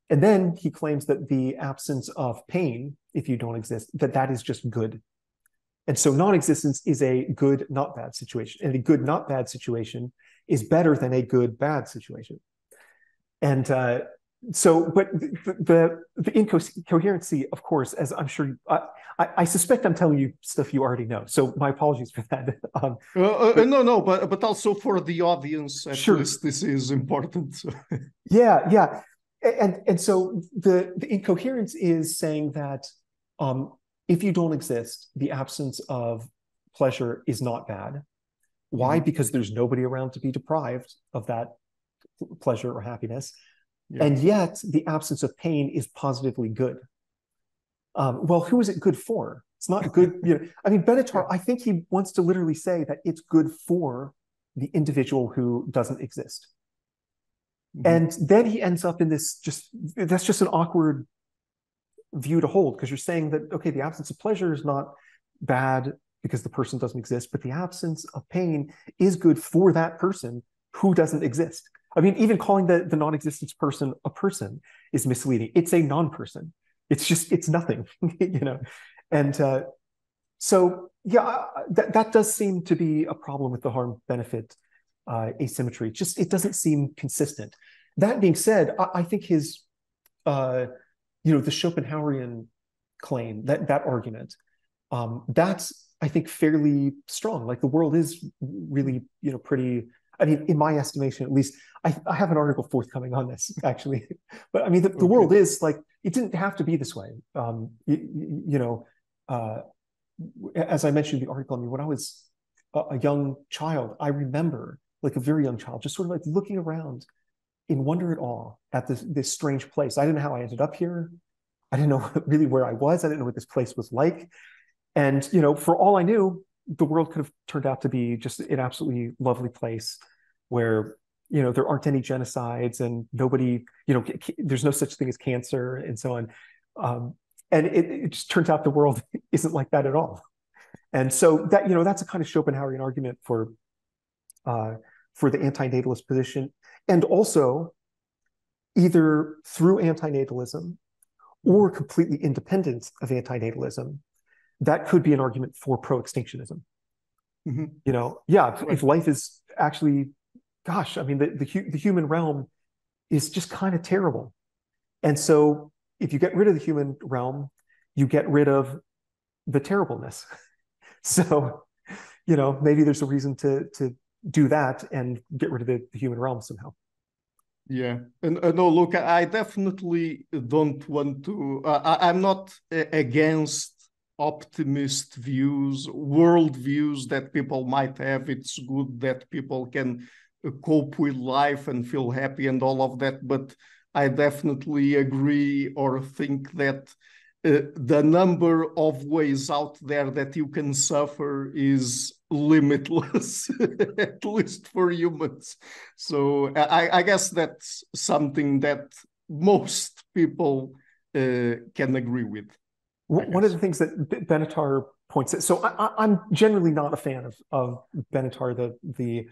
And then he claims that the absence of pain, if you don't exist, that that is just good. And so non-existence is a good, not bad situation. And a good, not bad situation is better than a good, bad situation. And uh, so, but the, the, the incoherency, of course, as I'm sure, I, I, I, suspect I'm telling you stuff you already know. So my apologies for that. (laughs) Um, uh, uh, but, no, no, but but also for the audience, at sure. least this is important. (laughs) yeah, yeah, and and so the the incoherence is saying that um, if you don't exist, the absence of pleasure is not bad. Why? Mm-hmm. Because there's nobody around to be deprived of that pleasure or happiness. Yeah. And yet, the absence of pain is positively good. Um, well, who is it good for? It's not good. (laughs) You know, I mean, Benatar, I think he wants to literally say that it's good for the individual who doesn't exist. Mm-hmm. And then he ends up in this just that's just an awkward view to hold because you're saying that okay, the absence of pleasure is not bad because the person doesn't exist, but the absence of pain is good for that person who doesn't exist. I mean, even calling the, the non-existence person a person is misleading. It's a non-person. It's just, it's nothing, (laughs) you know? And uh, so, yeah, that, that does seem to be a problem with the harm benefit uh, asymmetry. Just, it doesn't seem consistent. That being said, I, I think his, uh, you know, the Schopenhauerian claim, that, that argument, um, that's, I think, fairly strong. Like the world is really, you know, pretty I mean, in my estimation, at least, I, I have an article forthcoming on this (laughs) actually. but I mean, the, the world is like it didn't have to be this way. Um, you, you know, uh, as I mentioned in the article, I mean, when I was a, a young child, I remember, like a very young child, just sort of like looking around in wonder and awe at this this strange place. I didn't know how I ended up here. I didn't know (laughs) really where I was. I didn't know what this place was like. And you know, for all I knew, the world could have turned out to be just an absolutely lovely place where you know there aren't any genocides and nobody you know there's no such thing as cancer and so on. Um, and it, it, just turns out the world (laughs) isn't like that at all. And so that you know that's a kind of schopenhauerian argument for uh, for the antinatalist position. And also either through antinatalism or completely independent of antinatalism that could be an argument for pro-extinctionism mm-hmm. you know yeah if, if life is actually gosh, I mean, the, the, the human realm is just kind of terrible. And so if you get rid of the human realm, you get rid of the terribleness. (laughs) so, you know, maybe there's a reason to to do that and get rid of the, the human realm somehow. Yeah, and uh, no, look, I definitely don't want to. Uh, I, am not against optimist views, world views that people might have. It's good that people can cope with life and feel happy and all of that. But I definitely agree or think that uh, the number of ways out there that you can suffer is limitless, (laughs) at least for humans. So I, I, guess that's something that most people uh, can agree with. One of the things that Benatar points at, so I, am generally not a fan of, of Benatar, the the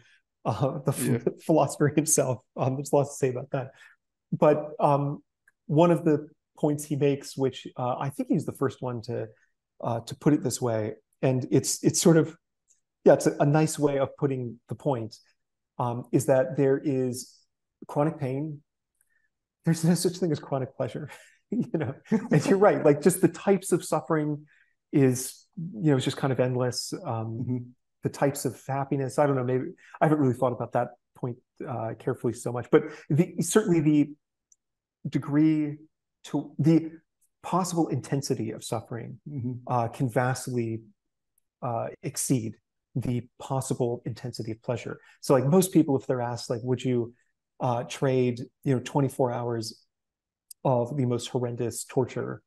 uh, (laughs) the yeah. philosopher himself. Um, there's lots to say about that. But um, one of the points he makes, which uh, I think he's the first one to uh, to put it this way, and it's it's sort of yeah, it's a, a nice way of putting the point, um, is that there is chronic pain. There's no such thing as chronic pleasure, (laughs) (laughs) you know. and you're right, like just the types of suffering is you know it's just kind of endless. Um, mm-hmm the types of happiness. I don't know. Maybe I haven't really thought about that point uh, carefully so much, but the, certainly the degree to the possible intensity of suffering mm-hmm. uh, can vastly uh, exceed the possible intensity of pleasure. So, like most people, if they're asked, like, would you uh, trade, you know, 24 hours of the most horrendous torture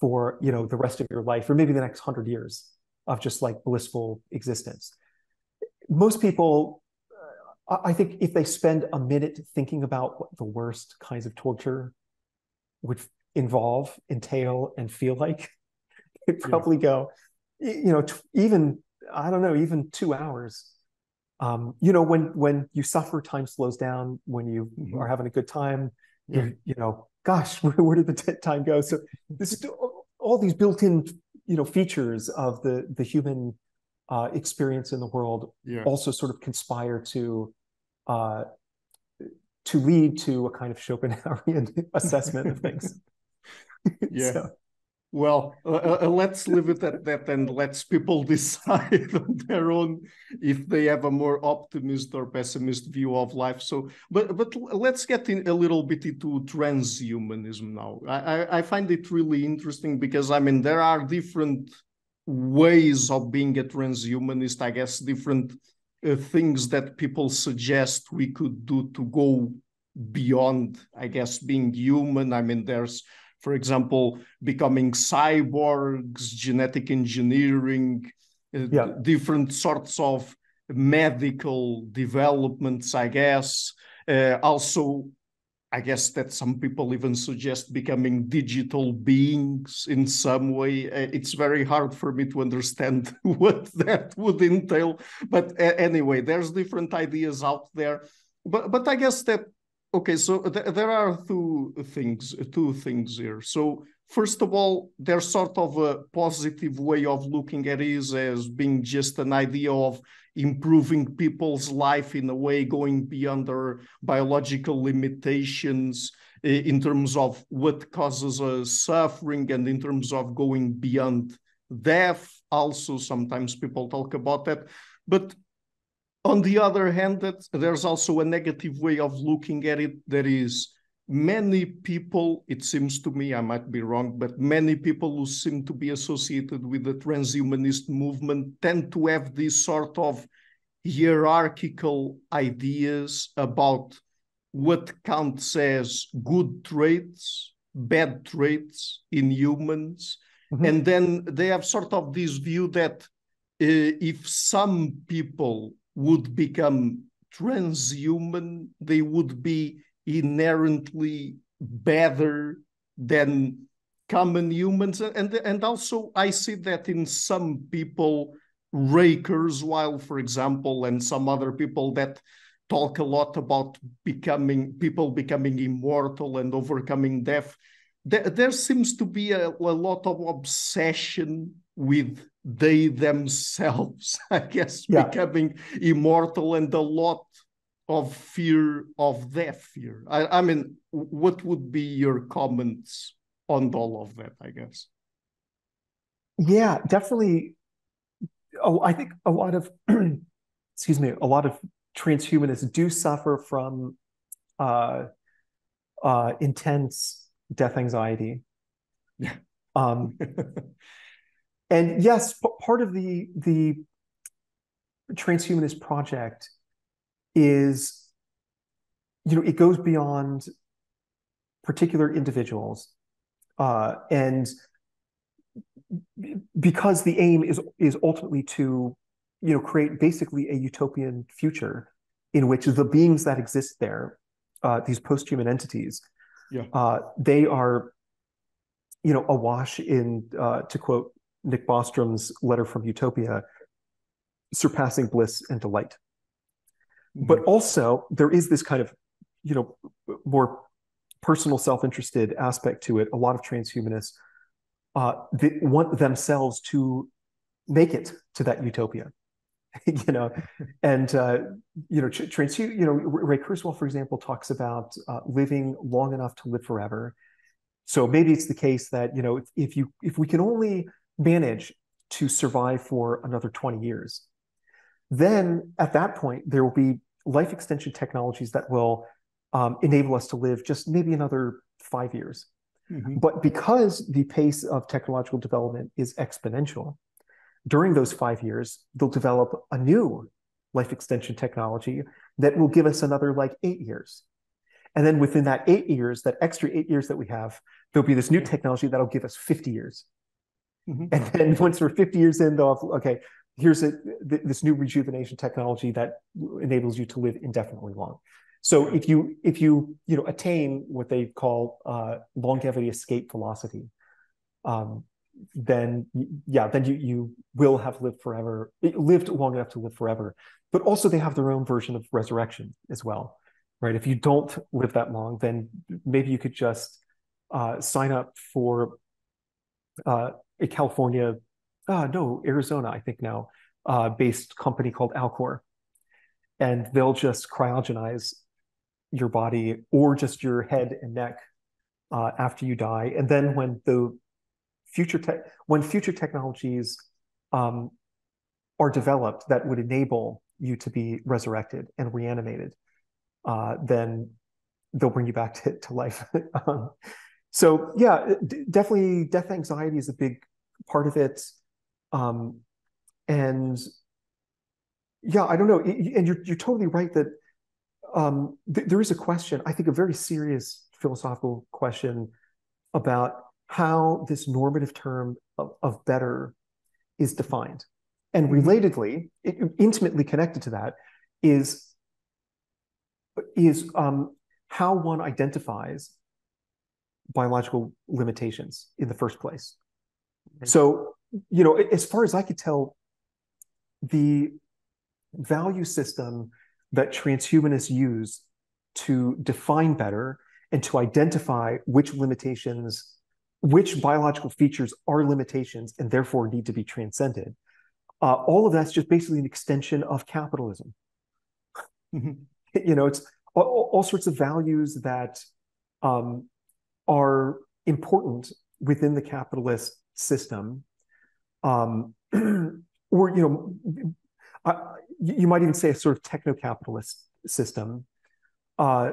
for, you know, the rest of your life, or maybe the next hundred years? of just like blissful existence. Most people, uh, I think, if they spend a minute thinking about what the worst kinds of torture would involve, entail, and feel like, (laughs) it probably yeah. go, you know, even I don't know, even two hours. Um, you know, when when you suffer, time slows down. When you mm-hmm. are having a good time, yeah. you you know, gosh, (laughs) where, where did the time go? So this is all these built-in, you know, features of the the human uh, experience in the world yeah. also sort of conspire to uh, to lead to a kind of Schopenhauerian (laughs) assessment of things. (laughs) yeah. So. Well, uh, uh, let's leave it at that and let's people (laughs) decide on their own if they have a more optimist or pessimist view of life. So, but but let's get in a little bit into transhumanism now. I, I find it really interesting because I mean there are different ways of being a transhumanist. I guess different uh, things that people suggest we could do to go beyond, I guess, being human. I mean, there's for example, becoming cyborgs, genetic engineering, uh, yeah. different sorts of medical developments, I guess. Uh, also, I guess that some people even suggest becoming digital beings in some way. Uh, it's very hard for me to understand (laughs) what that would entail. But uh, anyway, there's different ideas out there. But but I guess that Okay, so th there are two things, two things here. So first of all, there's sort of a positive way of looking at it as being just an idea of improving people's life in a way, going beyond their biological limitations in terms of what causes us suffering and in terms of going beyond death. Also, sometimes people talk about that. But on the other hand, that there's also a negative way of looking at it. There is many people, it seems to me, I might be wrong, but many people who seem to be associated with the transhumanist movement tend to have this sort of hierarchical ideas about what counts as good traits, bad traits in humans. Mm-hmm. And then they have sort of this view that uh, if some people would become transhuman, they would be inherently better than common humans. And, and also, I see that in some people, Ray Kurzweil, for example, and some other people that talk a lot about becoming people becoming immortal and overcoming death. There, there seems to be a, a lot of obsession with they themselves, (laughs) I guess, yeah. becoming immortal and a lot of fear of death fear. I, I mean, what would be your comments on all of that, I guess? Yeah, definitely. Oh, I think a lot of, (clears throat) excuse me, a lot of transhumanists do suffer from uh, uh, intense death anxiety. Yeah. Um, (laughs) and yes, part of the the transhumanist project is, you know, it goes beyond particular individuals, uh, and because the aim is is ultimately to, you know, create basically a utopian future in which the beings that exist there, uh, these post-human entities, yeah. uh, they are, you know, awash in, uh, to quote Nick Bostrom's letter from Utopia, surpassing bliss and delight. Mm-hmm. But also, there is this kind of, you know, more personal self-interested aspect to it. A lot of transhumanists uh, they want themselves to make it to that utopia, (laughs) you know, (laughs) and uh, you know, trans, you know, Ray Kurzweil, for example, talks about uh, living long enough to live forever. So maybe it's the case that you know, if, if you if we can only manage to survive for another 20 years. Then at that point, there will be life extension technologies that will um, enable us to live just maybe another five years. Mm-hmm. But because the pace of technological development is exponential, during those five years, they'll develop a new life extension technology that will give us another like eight years. And then within that eight years, that extra eight years that we have, there'll be this new technology that'll give us 50 years. Mm-hmm. And then once we're 50 years in, they'll have, okay, here's a, th- this new rejuvenation technology that enables you to live indefinitely long. So if you if you you know attain what they call uh, longevity escape velocity, um, then yeah, then you you will have lived forever, lived long enough to live forever. But also they have their own version of resurrection as well, right? If you don't live that long, then maybe you could just uh, sign up for uh, a California, uh, no Arizona, I think now, uh, based company called Alcor, and they'll just cryogenize your body or just your head and neck uh, after you die. And then when the future tech, when future technologies um, are developed that would enable you to be resurrected and reanimated, uh, then they'll bring you back (laughs) to, to life. (laughs) um, so yeah, d- definitely death anxiety is a big part of it. Um, and yeah, I don't know. And you're, you're totally right that um, th- there is a question, I think a very serious philosophical question about how this normative term of, of better is defined. And mm-hmm. relatedly, it, intimately connected to that is, is um, how one identifies biological limitations in the first place. So, you know, as far as I could tell, the value system that transhumanists use to define better and to identify which limitations, which biological features are limitations and therefore need to be transcended. Uh, all of that's just basically an extension of capitalism. Mm-hmm. (laughs) you know, it's all, all, sorts of values that um, are important within the capitalist system, um, (clears throat) or you know, I, you might even say a sort of techno-capitalist system, uh,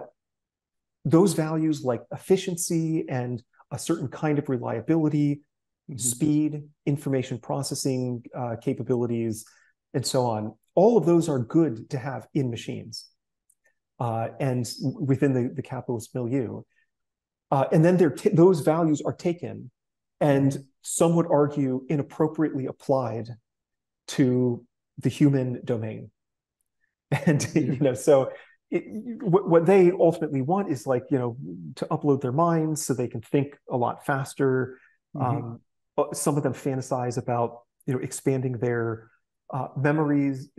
those values like efficiency and a certain kind of reliability, mm-hmm. speed, information processing uh, capabilities, and so on, all of those are good to have in machines uh, and within the, the capitalist milieu. Uh, and then t- those values are taken and some would argue inappropriately applied to the human domain. (laughs) And you know, so it, what, what they ultimately want is like you know to upload their minds so they can think a lot faster. Mm-hmm. Um, uh, some of them fantasize about you know expanding their uh, memories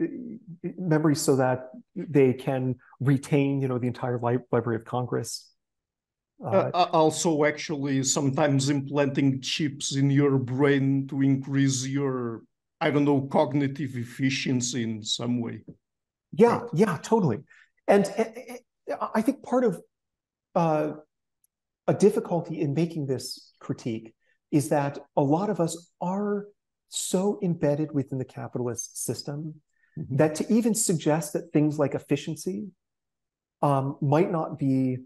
memories so that they can retain you know the entire li- Library of Congress. Uh, uh, also, actually, sometimes implanting chips in your brain to increase your I don't know, cognitive efficiency in some way. Yeah, yeah, totally. And, I think part of uh, a difficulty in making this critique is that a lot of us are so embedded within the capitalist system mm-hmm. that to even suggest that things like efficiency um, might not be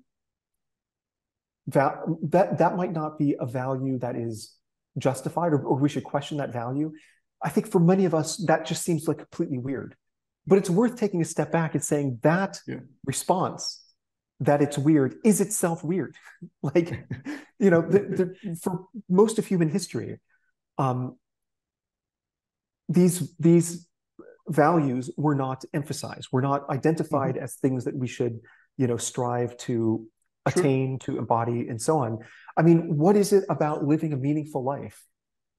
that that that might not be a value that is justified or, or we should question that value I think for many of us, that just seems like completely weird. But it's worth taking a step back and saying that yeah. response that it's weird is itself weird. (laughs) like, you know, the, the, for most of human history, um, these these values were not emphasized, were not identified mm-hmm. as things that we should, you know, strive to attain, to embody, and so on. I mean, what is it about living a meaningful life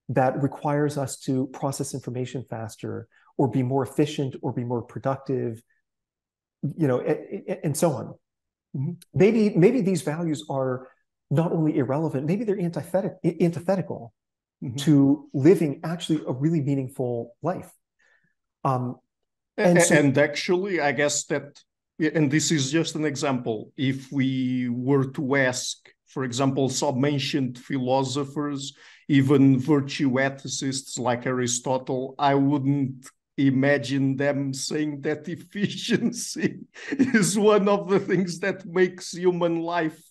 that requires us to process information faster or be more efficient or be more productive you know and, so on mm-hmm. maybe maybe these values are not only irrelevant maybe they're antithetical antithetical mm-hmm. to living actually a really meaningful life um and, so, and actually i guess that and this is just an example if we were to ask for example some ancient philosophers even virtue ethicists like Aristotle, I wouldn't imagine them saying that (laughs) efficiency is one of the things that makes human life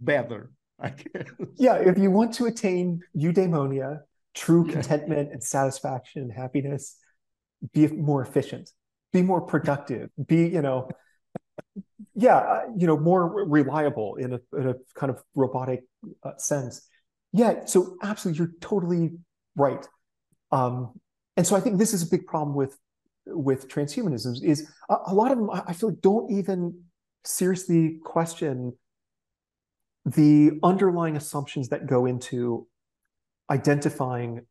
better. I guess. Yeah, if you want to attain eudaimonia, true yeah. contentment and satisfaction and happiness, be more efficient, be more productive, be, you know, yeah, uh, you know, more reliable in a, in a kind of robotic uh, sense. Yeah, so absolutely, you're totally right. Um, and so I think this is a big problem with with transhumanism is a, a, lot of them I feel like don't even seriously question the underlying assumptions that go into identifying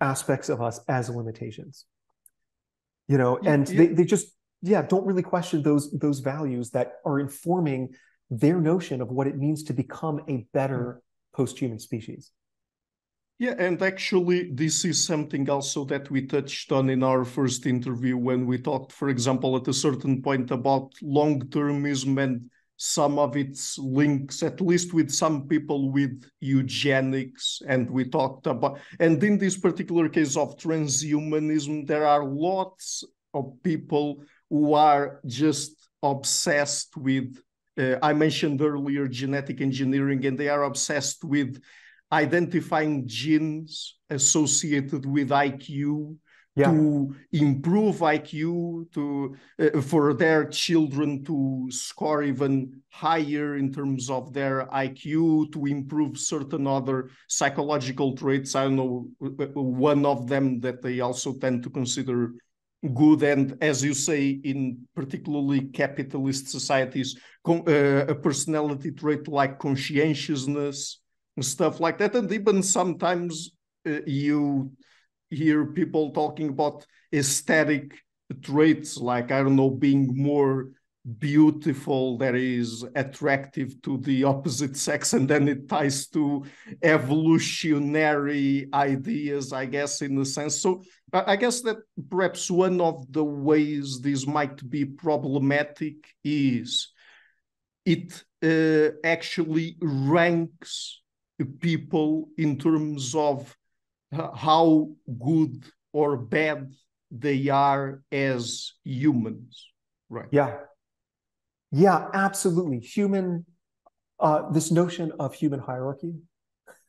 aspects of us as limitations you know and yeah. they, they just yeah don't really question those those values that are informing their notion of what it means to become a better hmm. post-human species yeah, and actually, this is something also that we touched on in our first interview when we talked, for example, at a certain point about long termism and some of its links, at least with some people with eugenics. And we talked about, and in this particular case of transhumanism, there are lots of people who are just obsessed with. Uh, I mentioned earlier genetic engineering, and they are obsessed with identifying genes associated with IQ yeah. to improve IQ to uh, for their children to score even higher in terms of their IQ to improve certain other psychological traits. I know uh, uh, one of them that they also tend to consider good and as you say in particularly capitalist societies uh, a personality trait like conscientiousness and stuff like that. And even sometimes uh, you hear people talking about aesthetic traits, like, I don't know, being more beautiful that is attractive to the opposite sex and then it ties to evolutionary ideas i guess in a sense. So i guess that perhaps one of the ways this might be problematic is it uh, actually ranks people in terms of how good or bad they are as humans. Right. Yeah yeah absolutely. Human uh, this notion of human hierarchy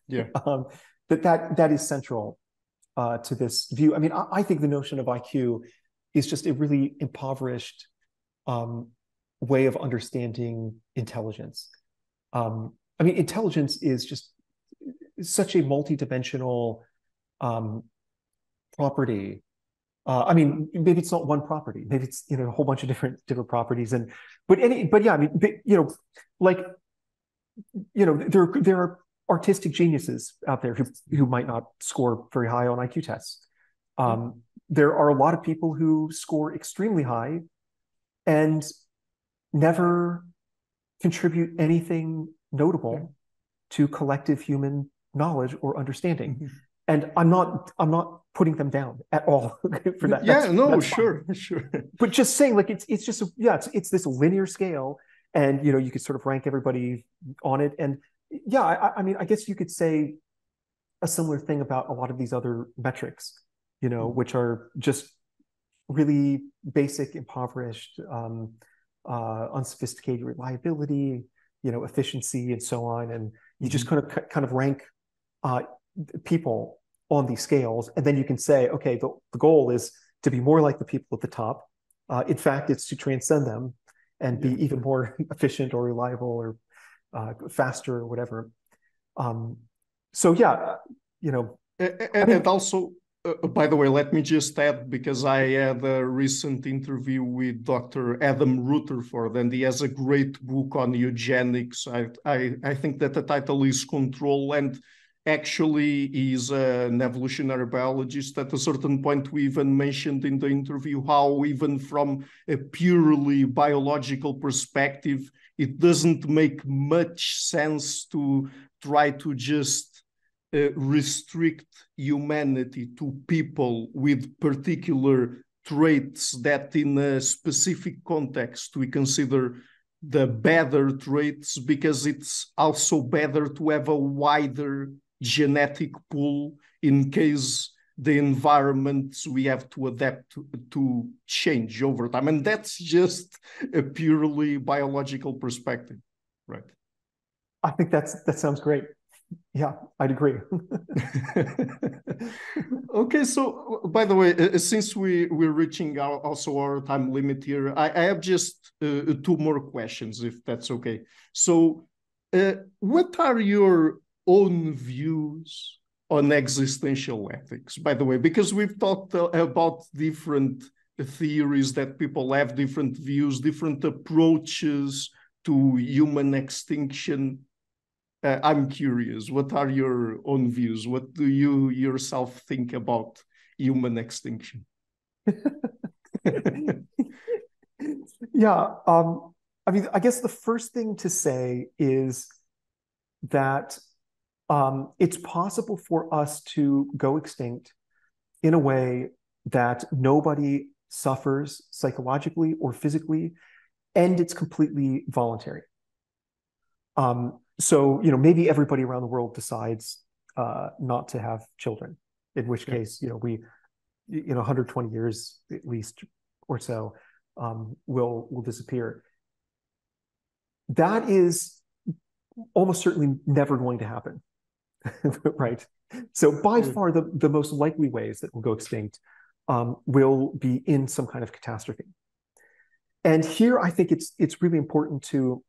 yeah. (laughs) um, that that that is central uh, to this view. I mean I, I, think the notion of iq is just a really impoverished um, way of understanding intelligence. Um, i mean intelligence is just such a multi-dimensional um, property. Uh, I mean, maybe it's not one property. Maybe it's you know a whole bunch of different different properties. And but any but yeah, I mean, you know, like you know, there there are artistic geniuses out there who who might not score very high on IQ tests. Um, there are a lot of people who score extremely high and never contribute anything notable to collective human knowledge or understanding. Mm-hmm. And I'm not I'm not putting them down at all (laughs) for that. Yeah, that's, no, that's sure, sure. But just saying, like it's it's just yeah, it's it's this linear scale, and you know you could sort of rank everybody on it. And yeah, I, I mean, I guess you could say a similar thing about a lot of these other metrics, you know, which are just really basic, impoverished, um, uh, unsophisticated reliability, you know, efficiency, and so on. And you just mm-hmm. kind of kind of rank uh, people on these scales, and then you can say, okay, the, the goal is to be more like the people at the top. Uh, in fact, it's to transcend them and be even more (laughs) efficient or reliable or uh, faster or whatever. Um, so yeah, you know, and, I mean, and also, uh, by the way, let me just add because I had a recent interview with Dr. Adam Rutherford, and he has a great book on eugenics. I I, I think that the title is Control and actually is an evolutionary biologist. At a certain point, we even mentioned in the interview how, even from a purely biological perspective, it doesn't make much sense to try to just uh, restrict humanity to people with particular traits that, in a specific context, we consider the better traits because it's also better to have a wider genetic pool in case the environments we have to adapt to, to, change over time. And that's just a purely biological perspective, right? I think that's that sounds great. Yeah, I'd agree. (laughs) okay, so by the way, uh, since we we're reaching our, also our time limit here, I, I have just uh, two more questions, if that's okay. So, uh, what are your own views on existential ethics, by the way, because we've talked uh, about different theories that people have different views, different approaches to human extinction. Uh, I'm curious, what are your own views? What do you yourself think about human extinction? (laughs) yeah, um, I mean, I guess the first thing to say is that um, it's possible for us to go extinct in a way that nobody suffers psychologically or physically, and it's completely voluntary. Um, so, you know, maybe everybody around the world decides uh, not to have children, in which case, you know, we, in 120 years at least or so um, will will disappear. That is almost certainly never going to happen, (laughs) right? So by mm. far the, the most likely ways that will go extinct um, will be in some kind of catastrophe. And here I think it's it's really important to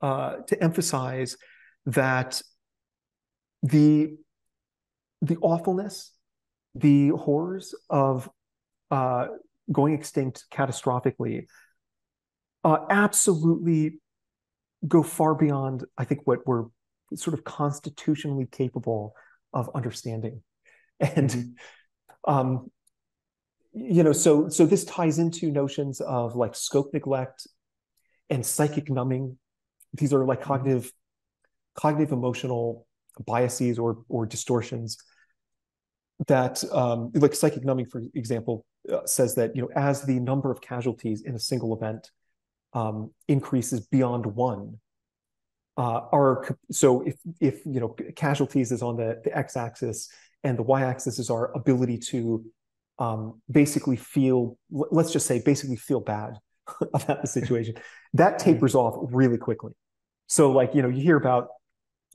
uh, to emphasize that the the awfulness, the horrors of uh, going extinct catastrophically uh, absolutely go far beyond, I think, what we're sort of constitutionally capable of understanding. And mm-hmm. um, you know, so so this ties into notions of like scope neglect and psychic numbing. These are like mm-hmm. cognitive, cognitive emotional biases or or distortions that um, like psychic numbing, for example, uh, says that you know as the number of casualties in a single event um, increases beyond one, uh, are so if if you know casualties is on the the x-axis and the y-axis is our ability to um, basically feel let's just say basically feel bad (laughs) about the situation that (laughs) tapers off really quickly. So like you know you hear about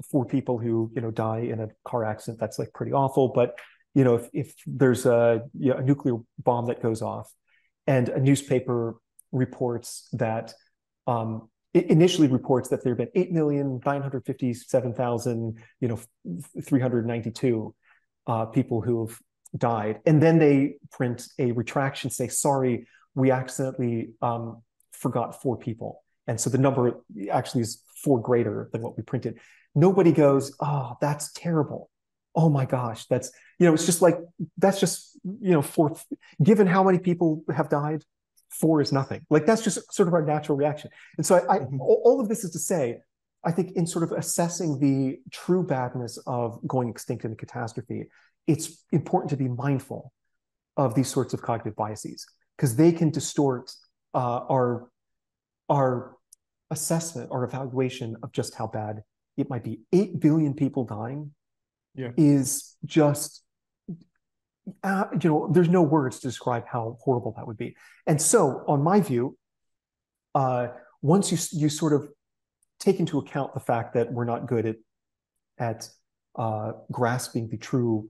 four people who you know die in a car accident that's like pretty awful but you know if, if there's a, you know, a nuclear bomb that goes off and a newspaper reports that um, initially reports that there have been 8,957,000, you know, 392 uh, people who have died. And then they print a retraction, say, sorry, we accidentally um, forgot four people. And so the number actually is four greater than what we printed. Nobody goes, oh, that's terrible. Oh my gosh, that's, you know, it's just like, that's just, you know, for, given how many people have died, four is nothing. Like that's just sort of our natural reaction. And so I, I mm-hmm. all of this is to say, I think in sort of assessing the true badness of going extinct in a catastrophe, it's important to be mindful of these sorts of cognitive biases because they can distort uh, our our assessment or evaluation of just how bad it might be. Eight billion people dying yeah. is just uh, you know, there's no words to describe how horrible that would be. And so, on my view, uh, once you you sort of take into account the fact that we're not good at at uh, grasping the true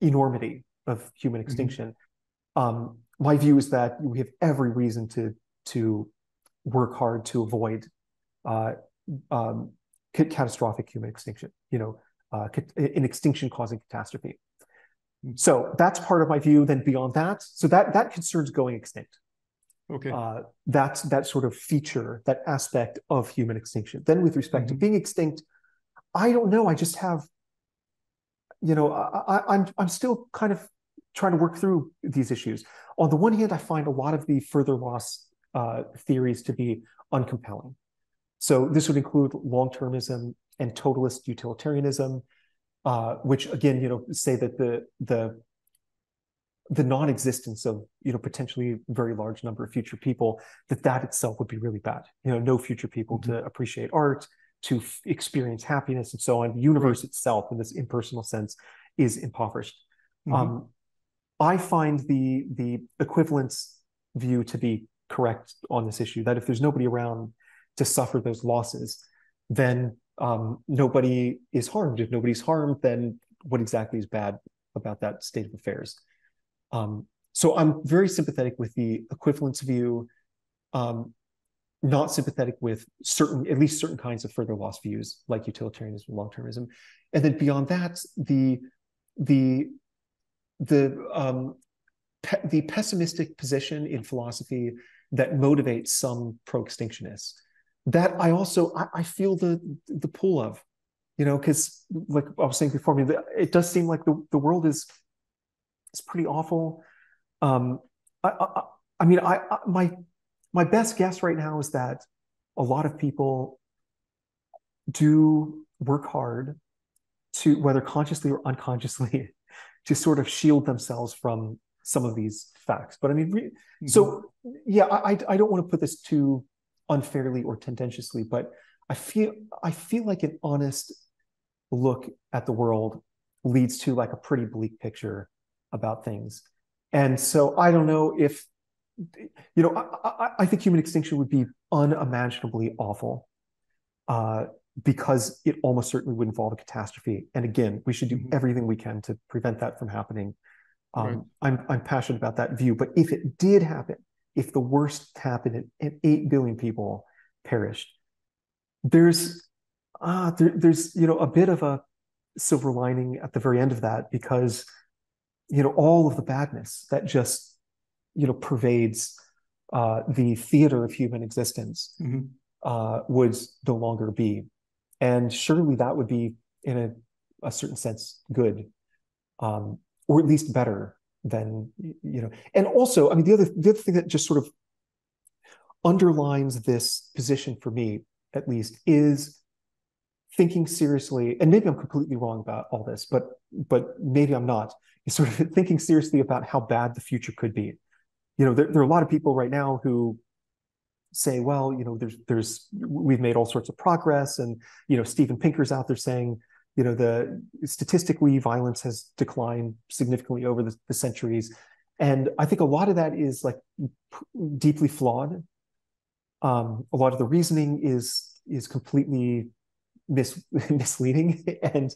enormity of human mm-hmm. extinction, mm-hmm. um, my view is that we have every reason to to work hard to avoid uh, um, catastrophic human extinction. You know, uh, an extinction causing catastrophe. So that's part of my view. Then beyond that, so that that concerns going extinct. Okay. Uh, that's that sort of feature, that aspect of human extinction. Then with respect mm-hmm. to being extinct, I don't know. I just have, you know, I, I, I'm I'm still kind of trying to work through these issues. On the one hand, I find a lot of the further loss uh, theories to be uncompelling. So this would include long-termism and totalist utilitarianism, uh, which again, you know, say that the the the non-existence of you know potentially very large number of future people that that itself would be really bad you know no future people mm-hmm. to appreciate art to f- experience happiness and so on the universe right. itself in this impersonal sense is impoverished mm-hmm. um, i find the the equivalence view to be correct on this issue that if there's nobody around to suffer those losses then um, nobody is harmed. If nobody's harmed, then what exactly is bad about that state of affairs? Um, so I'm very sympathetic with the equivalence view, um, not sympathetic with certain, at least certain kinds of further loss views like utilitarianism, long-termism, and then beyond that, the the the um, pe- the pessimistic position in philosophy that motivates some pro-extinctionists that I also I, I feel the the pull of, you know, because like I was saying before, me it does seem like the, the world is is pretty awful. Um, I, I, I mean, I, I my my best guess right now is that a lot of people do work hard to whether consciously or unconsciously (laughs) to sort of shield themselves from some of these facts but i mean mm-hmm. so yeah i i don't want to put this too unfairly or tendentiously but i feel i feel like an honest look at the world leads to like a pretty bleak picture about things and so i don't know if you know i, I, I think human extinction would be unimaginably awful uh, because it almost certainly would involve a catastrophe. And again, we should do mm-hmm. everything we can to prevent that from happening. Um, right. I'm I'm passionate about that view. But if it did happen, if the worst happened and, and eight billion people perished, there's ah uh, there, there's you know a bit of a silver lining at the very end of that because you know all of the badness that just you know pervades uh, the theater of human existence mm-hmm. uh, would no longer be and surely that would be, in a, a certain sense, good, um, or at least better than, you know. And also, I mean, the other, the other thing that just sort of underlines this position for me, at least, is thinking seriously, and maybe I'm completely wrong about all this, but but maybe I'm not, is sort of (laughs) thinking seriously about how bad the future could be. You know, there, there are a lot of people right now who say, well, you know, there's there's we've made all sorts of progress, and you know, Steven Pinker's out there saying, you know, the statistically violence has declined significantly over the, the centuries, and I think a lot of that is like deeply flawed. Um, a lot of the reasoning is is completely mis- (laughs) misleading, (laughs) and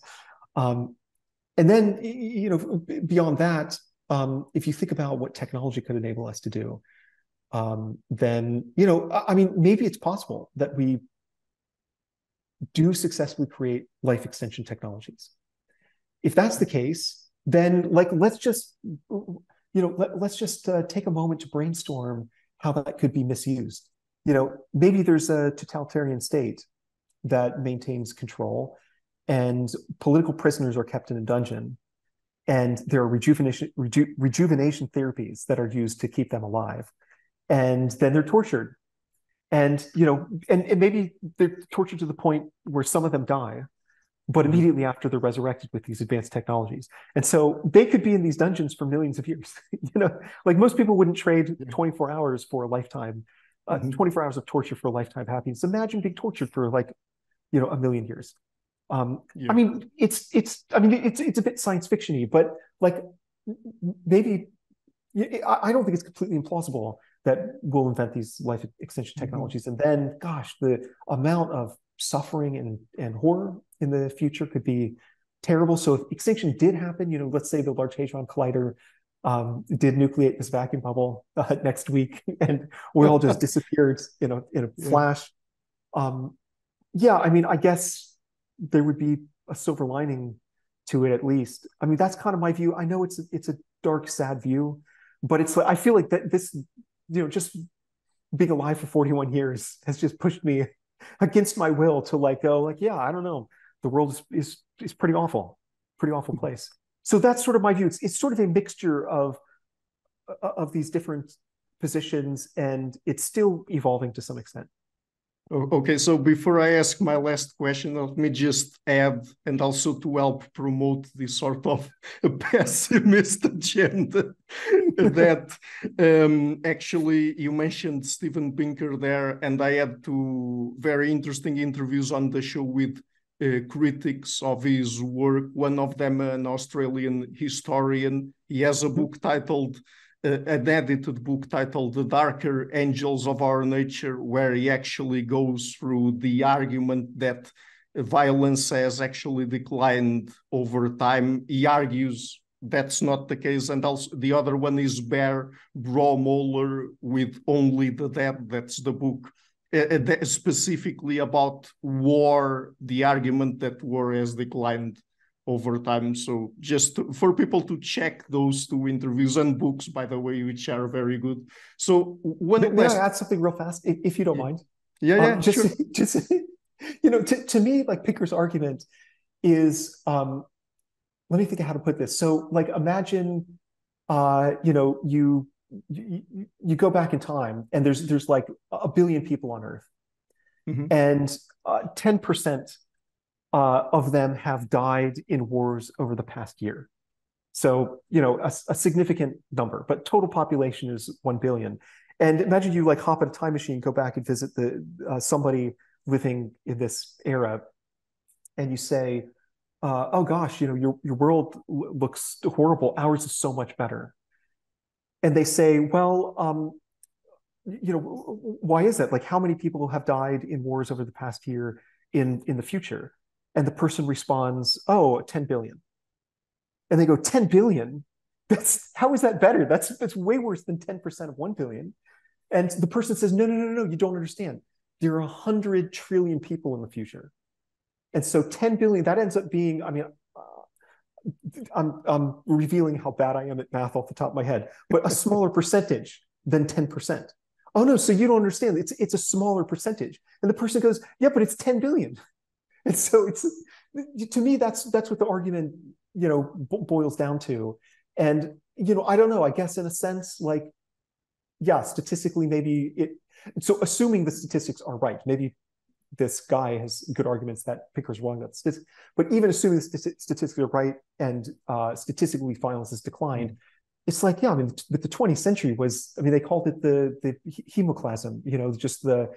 um, and then you know, beyond that, um, if you think about what technology could enable us to do, um, then you know, I mean, maybe it's possible that we do successfully create life extension technologies. If that's the case, then like let's just you know let, us just uh, take a moment to brainstorm how that could be misused. You know, maybe there's a totalitarian state that maintains control, and political prisoners are kept in a dungeon, and there are rejuvenation reju- rejuvenation therapies that are used to keep them alive and then they're tortured and you know and, and maybe they're tortured to the point where some of them die but mm-hmm. immediately after they're resurrected with these advanced technologies and so they could be in these dungeons for millions of years (laughs) you know like most people wouldn't trade 24 hours for a lifetime uh, mm-hmm. 24 hours of torture for a lifetime happiness imagine being tortured for like you know a million years um yeah. i mean it's it's i mean it's it's a bit science fictiony but like maybe i don't think it's completely implausible that will invent these life extension mm-hmm. technologies. Mm-hmm. And then, gosh, the amount of suffering and, and horror in the future could be terrible. So if extinction did happen, you know, let's say the Large Hadron Collider um, did nucleate this vacuum bubble uh, (laughs) next week, (laughs) and we all just (laughs) disappeared in a in a yeah. flash. Um, yeah, I mean, I guess there would be a silver lining to it at least. I mean, that's kind of my view. I know it's a, it's a dark, sad view, but it's like I feel like that this you know, just being alive for 41 years has just pushed me (laughs) against my will to like go like, yeah, I don't know. The world is is, is pretty awful, pretty awful mm-hmm. place. So that's sort of my view. It's, it's sort of a mixture of uh, of these different positions, and it's still evolving to some extent. Okay, so before I ask my last question, let me just add, and also to help promote this sort of (laughs) pessimist agenda, (laughs) that um, actually you mentioned Steven Pinker there, and I had two very interesting interviews on the show with uh, critics of his work. One of them, an Australian historian, he has a book titled an edited book titled The Darker Angels of Our Nature, where he actually goes through the argument that violence has actually declined over time. He argues that's not the case. And also the other one is Bear Braumoeller with Only the Dead. That's the book uh, specifically about war, the argument that war has declined over time. So just to, for people to check those two interviews and books, by the way, which are very good. So when may, may I add something real fast, if, if you don't yeah. mind? Yeah, yeah, um, just, sure. (laughs) just (laughs) you know, to, to me, like Pinker's argument is, um, let me think of how to put this. So, like, imagine, uh, you know, you, you you go back in time, and there's there's like a billion people on Earth, mm-hmm. and uh, ten uh, percent uh, of them have died in wars over the past year. So, you know, a, a, significant number, but total population is 1 billion. And imagine you like hop in a time machine, go back and visit the uh, somebody living in this era, and you say, uh, "Oh gosh, you know your your world looks horrible. Ours is so much better." And they say, "Well, um, you know, why is that? Like, how many people have died in wars over the past year in in the future?" And the person responds, "Oh, 10 billion." And they go, "10 billion? That's how is that better? That's that's way worse than 10% of 1 billion." And the person says, "No, no, no, no, you don't understand. There are 100 trillion people in the future." And so 10 billion, that ends up being, I mean, uh, I'm, I'm revealing how bad I am at math off the top of my head, but a smaller percentage than 10%. Oh no, so you don't understand. It's it's a smaller percentage. And the person goes, yeah, but it's 10 billion. (laughs) And so it's to me that's that's what the argument you know boils down to. And you know I don't know. I guess in a sense, like yeah, statistically maybe it. So assuming the statistics are right, maybe this guy has good arguments that Pinker's wrong. But even assuming the statistics are right and uh, statistically violence has declined, it's like yeah, I mean, but the 20th century was. I mean, they called it the the hemoclysm. You know, just the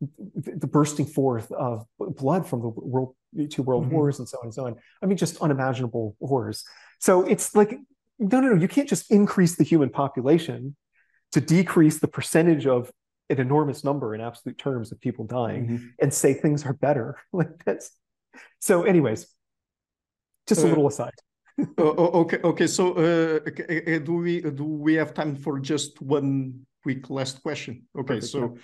the bursting forth of blood from the world two world mm-hmm. wars and so on and so on. I mean, just unimaginable horrors. So it's like, no, no, no, you can't just increase the human population to decrease the percentage of an enormous number in absolute terms of people dying mm-hmm. and say things are better (laughs) like this. So, anyways, just a uh, little aside. (laughs) uh, okay, okay. So, uh, uh, do we do we have time for just one quick last question? Okay, Perfect, so. Yeah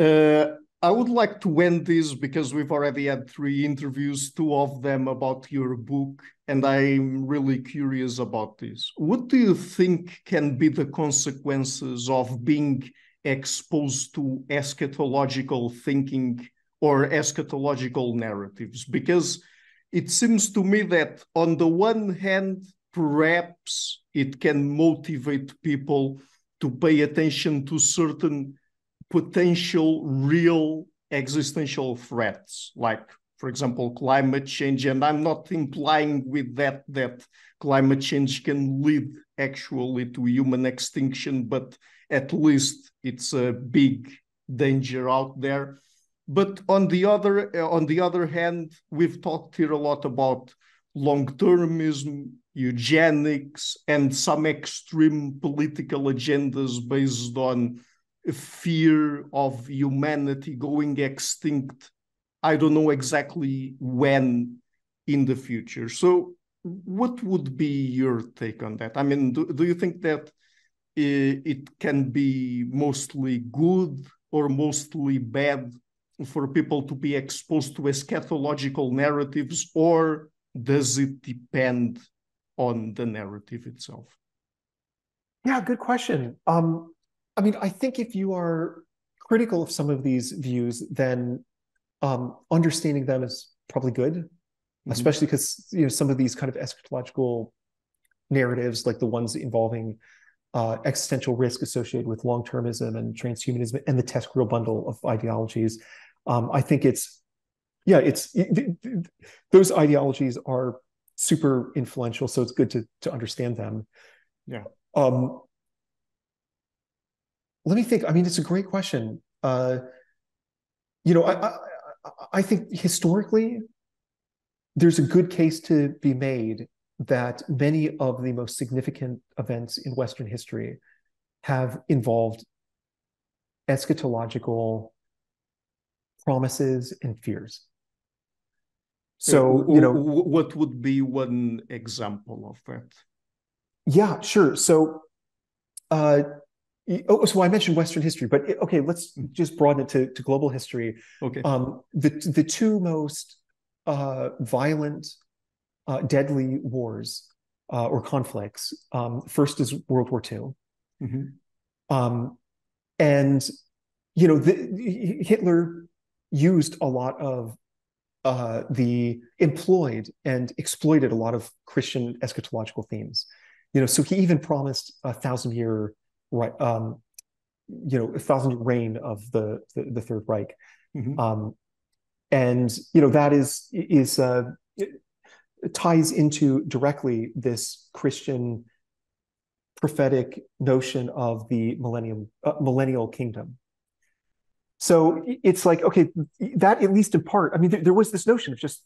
uh, I would like to end this because we've already had three interviews, two of them about your book, and I'm really curious about this. What do you think can be the consequences of being exposed to eschatological thinking or eschatological narratives? Because it seems to me that, on the one hand, perhaps it can motivate people to pay attention to certain potential real existential threats like for example climate change. And i'm not implying with that that climate change can lead actually to human extinction but at least it's a big danger out there. But on the other uh, on the other hand we've talked here a lot about long-termism eugenics and some extreme political agendas based on fear of humanity going extinct. I don't know exactly when in the future. So, what would be your take on that? I mean, do, do you think that it can be mostly good or mostly bad for people to be exposed to eschatological narratives, or does it depend on the narrative itself? Yeah, good question. Um, I mean, I think if you are critical of some of these views, then um, understanding them is probably good, mm-hmm. especially because you know some of these kind of eschatological narratives, like the ones involving uh, existential risk associated with long-termism and transhumanism and the TESCREAL bundle of ideologies. Um, I think it's yeah, it's it, it, those ideologies are super influential, so it's good to to understand them. Yeah. Um, let me think. I mean, it's a great question. Uh, you know, I, I, I think historically, there's a good case to be made that many of the most significant events in Western history have involved eschatological promises and fears. So, you know, what would be one example of that? Yeah, sure. So, uh, Oh, so I mentioned Western history, but okay, let's just broaden it to, to global history. Okay. Um, the the two most uh, violent uh, deadly wars uh, or conflicts. Um, first is World War II. Mm-hmm. Um, and, you know, the, Hitler used a lot of uh, the employed and exploited a lot of Christian eschatological themes. You know, so he even promised a thousand year right, um, you know, a thousand reign of the the, the Third Reich, mm-hmm. um, and you know that is is uh, ties into directly this Christian prophetic notion of the millennium uh, millennial kingdom. So it's like okay that at least in part i mean there, there, was this notion of just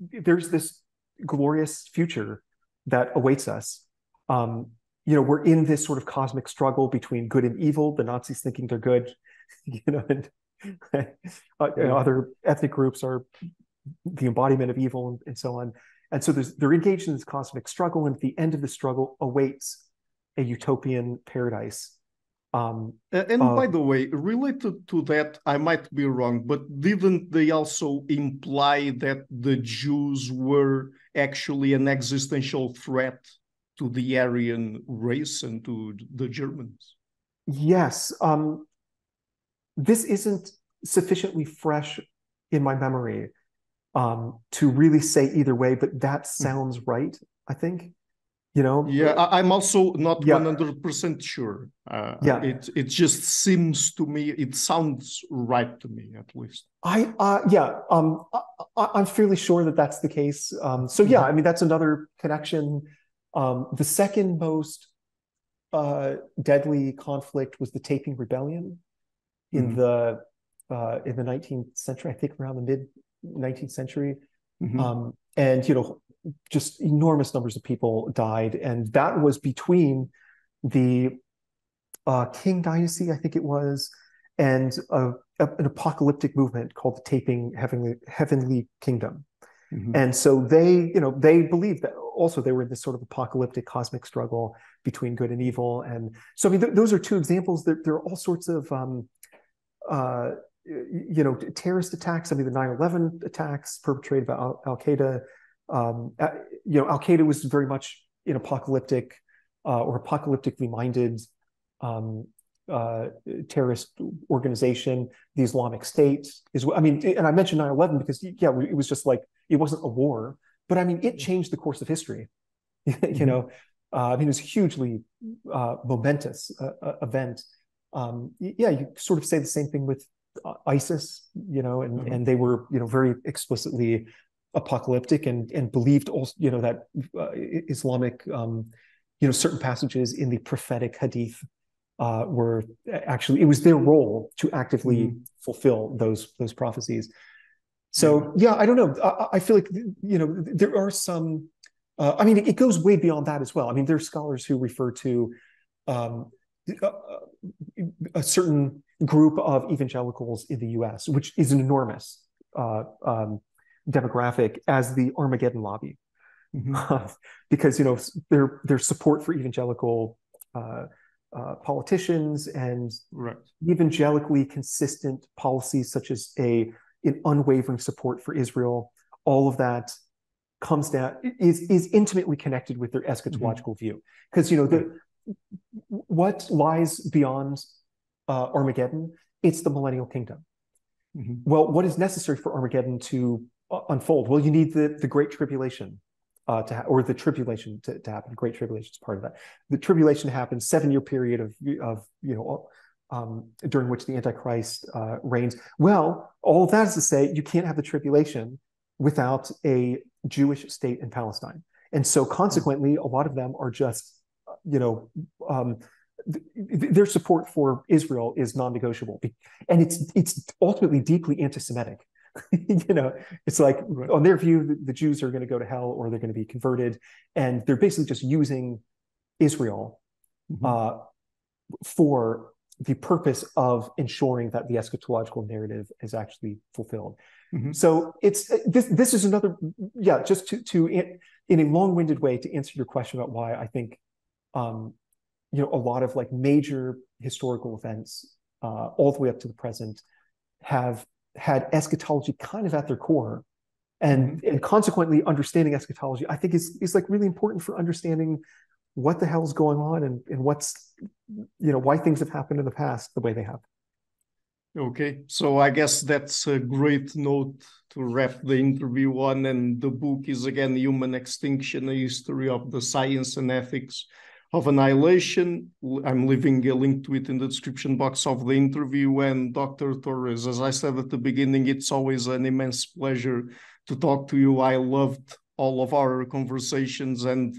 there's this glorious future that awaits us. Um, you know we're in this sort of cosmic struggle between good and evil. The nazis thinking they're good (laughs) you know and, (laughs) uh, you know, other ethnic groups are the embodiment of evil and, and so on. And so they're engaged in this cosmic struggle and at the end of the struggle awaits a utopian paradise um, and uh, by the way, related to that, I might be wrong, but didn't they also imply that the Jews were actually an existential threat to the Aryan race and to the Germans? Yes. Um, this isn't sufficiently fresh in my memory um, to really say either way, but that hmm. sounds right, I think you know yeah I, am also not 100% sure uh, yeah it it just seems to me it sounds right to me at least i uh yeah um I, am fairly sure that that's the case um so yeah i mean that's another connection um the second most uh deadly conflict was the Taiping rebellion in mm-hmm. the uh in the 19th century i think around the mid 19th century mm-hmm. um and you know just enormous numbers of people died, and that was between the uh, Qing Dynasty, I think it was, and a, a, an apocalyptic movement called the Taiping Heavenly Heavenly Kingdom. Mm-hmm. And so they, you know, they believed that also they were in this sort of apocalyptic cosmic struggle between good and evil. And so, I mean, th- those are two examples. There, there are all sorts of, um, uh, you know, terrorist attacks. I mean, the 9 11 attacks perpetrated by Al Qaeda um, uh, you know, Al Qaeda was very much an apocalyptic uh, or apocalyptically minded um, uh, terrorist organization. The Islamic State is, I mean, and I mentioned 9 11 because, yeah, it was just like, it wasn't a war, but I mean, it changed the course of history. (laughs) you mm-hmm. know, uh, I mean, it was a hugely uh, momentous uh, event. Um, yeah, you sort of say the same thing with ISIS, you know, and, mm-hmm. and they were, you know, very explicitly apocalyptic and and believed also you know that uh, Islamic um, you know certain passages in the prophetic hadith uh, were actually it was their role to actively mm. fulfill those those prophecies. So yeah, I don't know. I, I, feel like you know there are some. Uh, I mean, it, goes way beyond that as well. I mean, there are scholars who refer to um, a, a, certain group of evangelicals in the U.S., which is an enormous uh, um, demographic as the Armageddon lobby, mm-hmm. (laughs) because you know their their support for evangelical uh, uh, politicians and right. evangelically consistent policies such as a an unwavering support for Israel, all of that comes down is is intimately connected with their eschatological mm-hmm. view because you know the what lies beyond uh, Armageddon it's the millennial kingdom. Mm-hmm. Well, what is necessary for Armageddon to unfold? Well, you need the, the great tribulation uh, to ha- or the tribulation to, to happen. Great tribulation is part of that. The tribulation happens seven year period of of you know um, during which the Antichrist uh, reigns. Well, all of that is to say you can't have the tribulation without a Jewish state in Palestine, and so consequently, a lot of them are just you know. Um, their support for Israel is non-negotiable, and it's it's ultimately deeply anti-Semitic. (laughs) you know, it's like right. on their view, the, the Jews are going to go to hell or they're going to be converted, and they're basically just using Israel mm-hmm. uh, for the purpose of ensuring that the eschatological narrative is actually fulfilled. Mm-hmm. So it's this. This is another, yeah. Just to to in, in a long-winded way to answer your question about why I think, um, you know, a lot of like major historical events, uh, all the way up to the present, have had eschatology kind of at their core and mm-hmm. and consequently understanding eschatology i think is is like really important for understanding what the hell's going on and, and what's you know why things have happened in the past the way they have. Okay so i guess that's a great note to wrap the interview on and the book is again human extinction a history of the science and ethics of annihilation. I'm leaving a link to it in the description box of the interview. And dr torres as i said at the beginning it's always an immense pleasure to talk to you. I loved all of our conversations and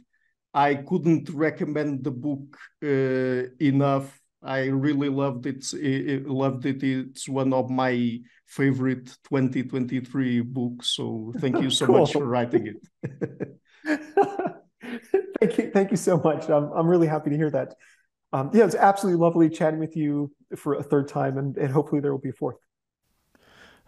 I couldn't recommend the book uh, enough. I really loved it. it. Loved it. It's one of my favorite 2023 books. So thank you so cool. much for writing it. (laughs) thank you. Thank you so much. I'm, I'm really happy to hear that. Um, yeah, it's absolutely lovely chatting with you for a third time, and, and hopefully there will be a fourth.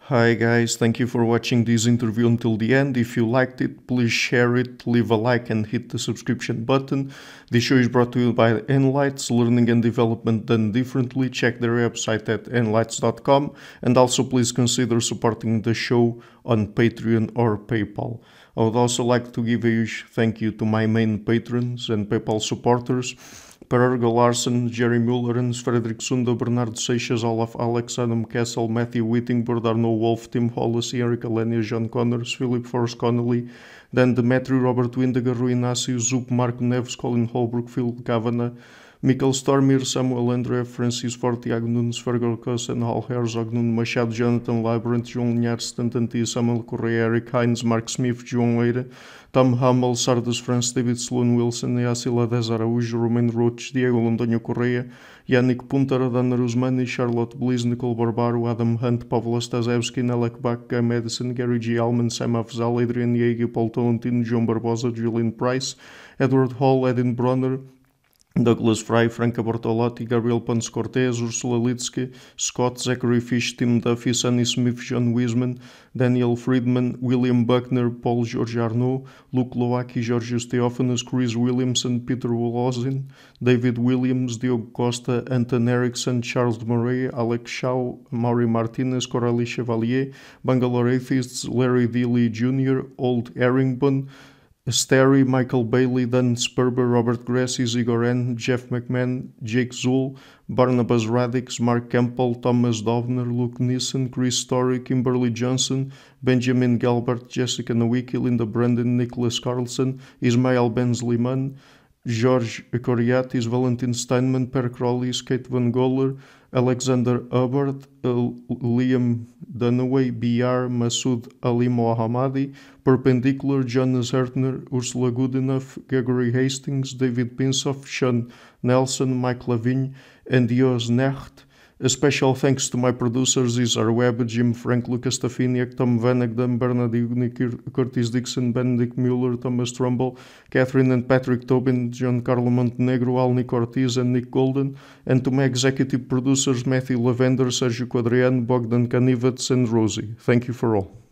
Hi guys, thank you for watching this interview until the end. If you liked it, please share it, leave a like and hit the subscription button. This show is brought to you by Enlites, learning and development done differently. Check their website at enlites.com and also please consider supporting the show on Patreon or PayPal. I would also like to give a huge thank you to my main patrons and PayPal supporters. Per Ergo Larsen, Jerry Mullerns, Frederick Sunda, Bernardo Seixas, Olaf Alex, Adam Kessel, Matthew Whittingbird, Arnaud Wolff, Tim Hollis, Eric Alenia, John Connors, Philip Forrest Connolly, Dan Demetri, Robert Windiger, Rui Inácio, Zup, Marco Neves, Colin Holbrook, Phil Kavanagh, Michael Stormir, Samuel André, Francis Forte, Tiago Nunes, Fergal Cossen, Hal Herzog, Nuno Machado, Jonathan Librant, João Linhares, Stantanti, Samuel Correia, Eric Hines, Mark Smith, João Eira, Tom Hummel, Sardas France, David Sloan Wilson, Yacila Dez Araújo, Romain Roach, Diego Londonho Correia, Yannick Punter, Adana Rusmani, Charlotte Bliss, Nicole Barbaro, Adam Hunt, Pavlo Stasevski, Nelek Guy Madison, Gary G. Alman, Sam Afzal, Adrian Yeager, Paul Tolentino, João Barbosa, Julian Price, Edward Hall, Edin Bronner, Douglas Fry, Franca Bortolotti, Gabriel Ponce Cortez, Ursula Litsky, Scott, Zachary Fish, Tim Duffy, Sonny Smith, John Wiseman, Daniel Friedman, William Buckner, Paul George Arnaud, Luke Glowacki, Georgios Theophanos, Chris Williamson, Peter Woloszyn, David Williams, Diogo Costa, Anton Erickson, Charles Murray, Alex Shaw, Maury Martinez, Coralie Chevallier, Bangalore Atheists, Larry Dealey Jr., Old Herringbone, Sterry, Michael Bailey, Dan Sperber, Robert Grassi, Zigoren, Jeff McMahan, Jake Zool, Barnabas Radics, Mark Campbell, Thomas Dovner, Luke Nissen, Chris Story, Kimberly Johnson, Benjamin Galbert, Jessica Nowicki, Linda Brandon, Nicholas Carlson, Ismail Benzliman, George Coriatis, Valentin Steinman, Per Crowley, Kate von Goeler, Alexander Hubbard, Liam Dunaway, BR, Masood Ali Mohammadi, Perpendicular, Jonas Hertner, Ursula Goodenough, Gregory Hastings, David Pinsof, Sean Nelson, Mike Lavigne, and Dios Necht. A special thanks to my producers Isar Webb, Jim Frank, Łukasz Stafiniak, Tom Vanagdam, Bernard Ugni, Curtis Dixon, Benedict Mueller, Thomas Trumbull, Catherine and Patrick Tobin, John Carlo Montenegro, Alnick Ortiz, and Nick Golden, and to my executive producers Matthew Lavender, Sergiu Codreanu, Bogdan Kanivets, and Rosie. Thank you for all.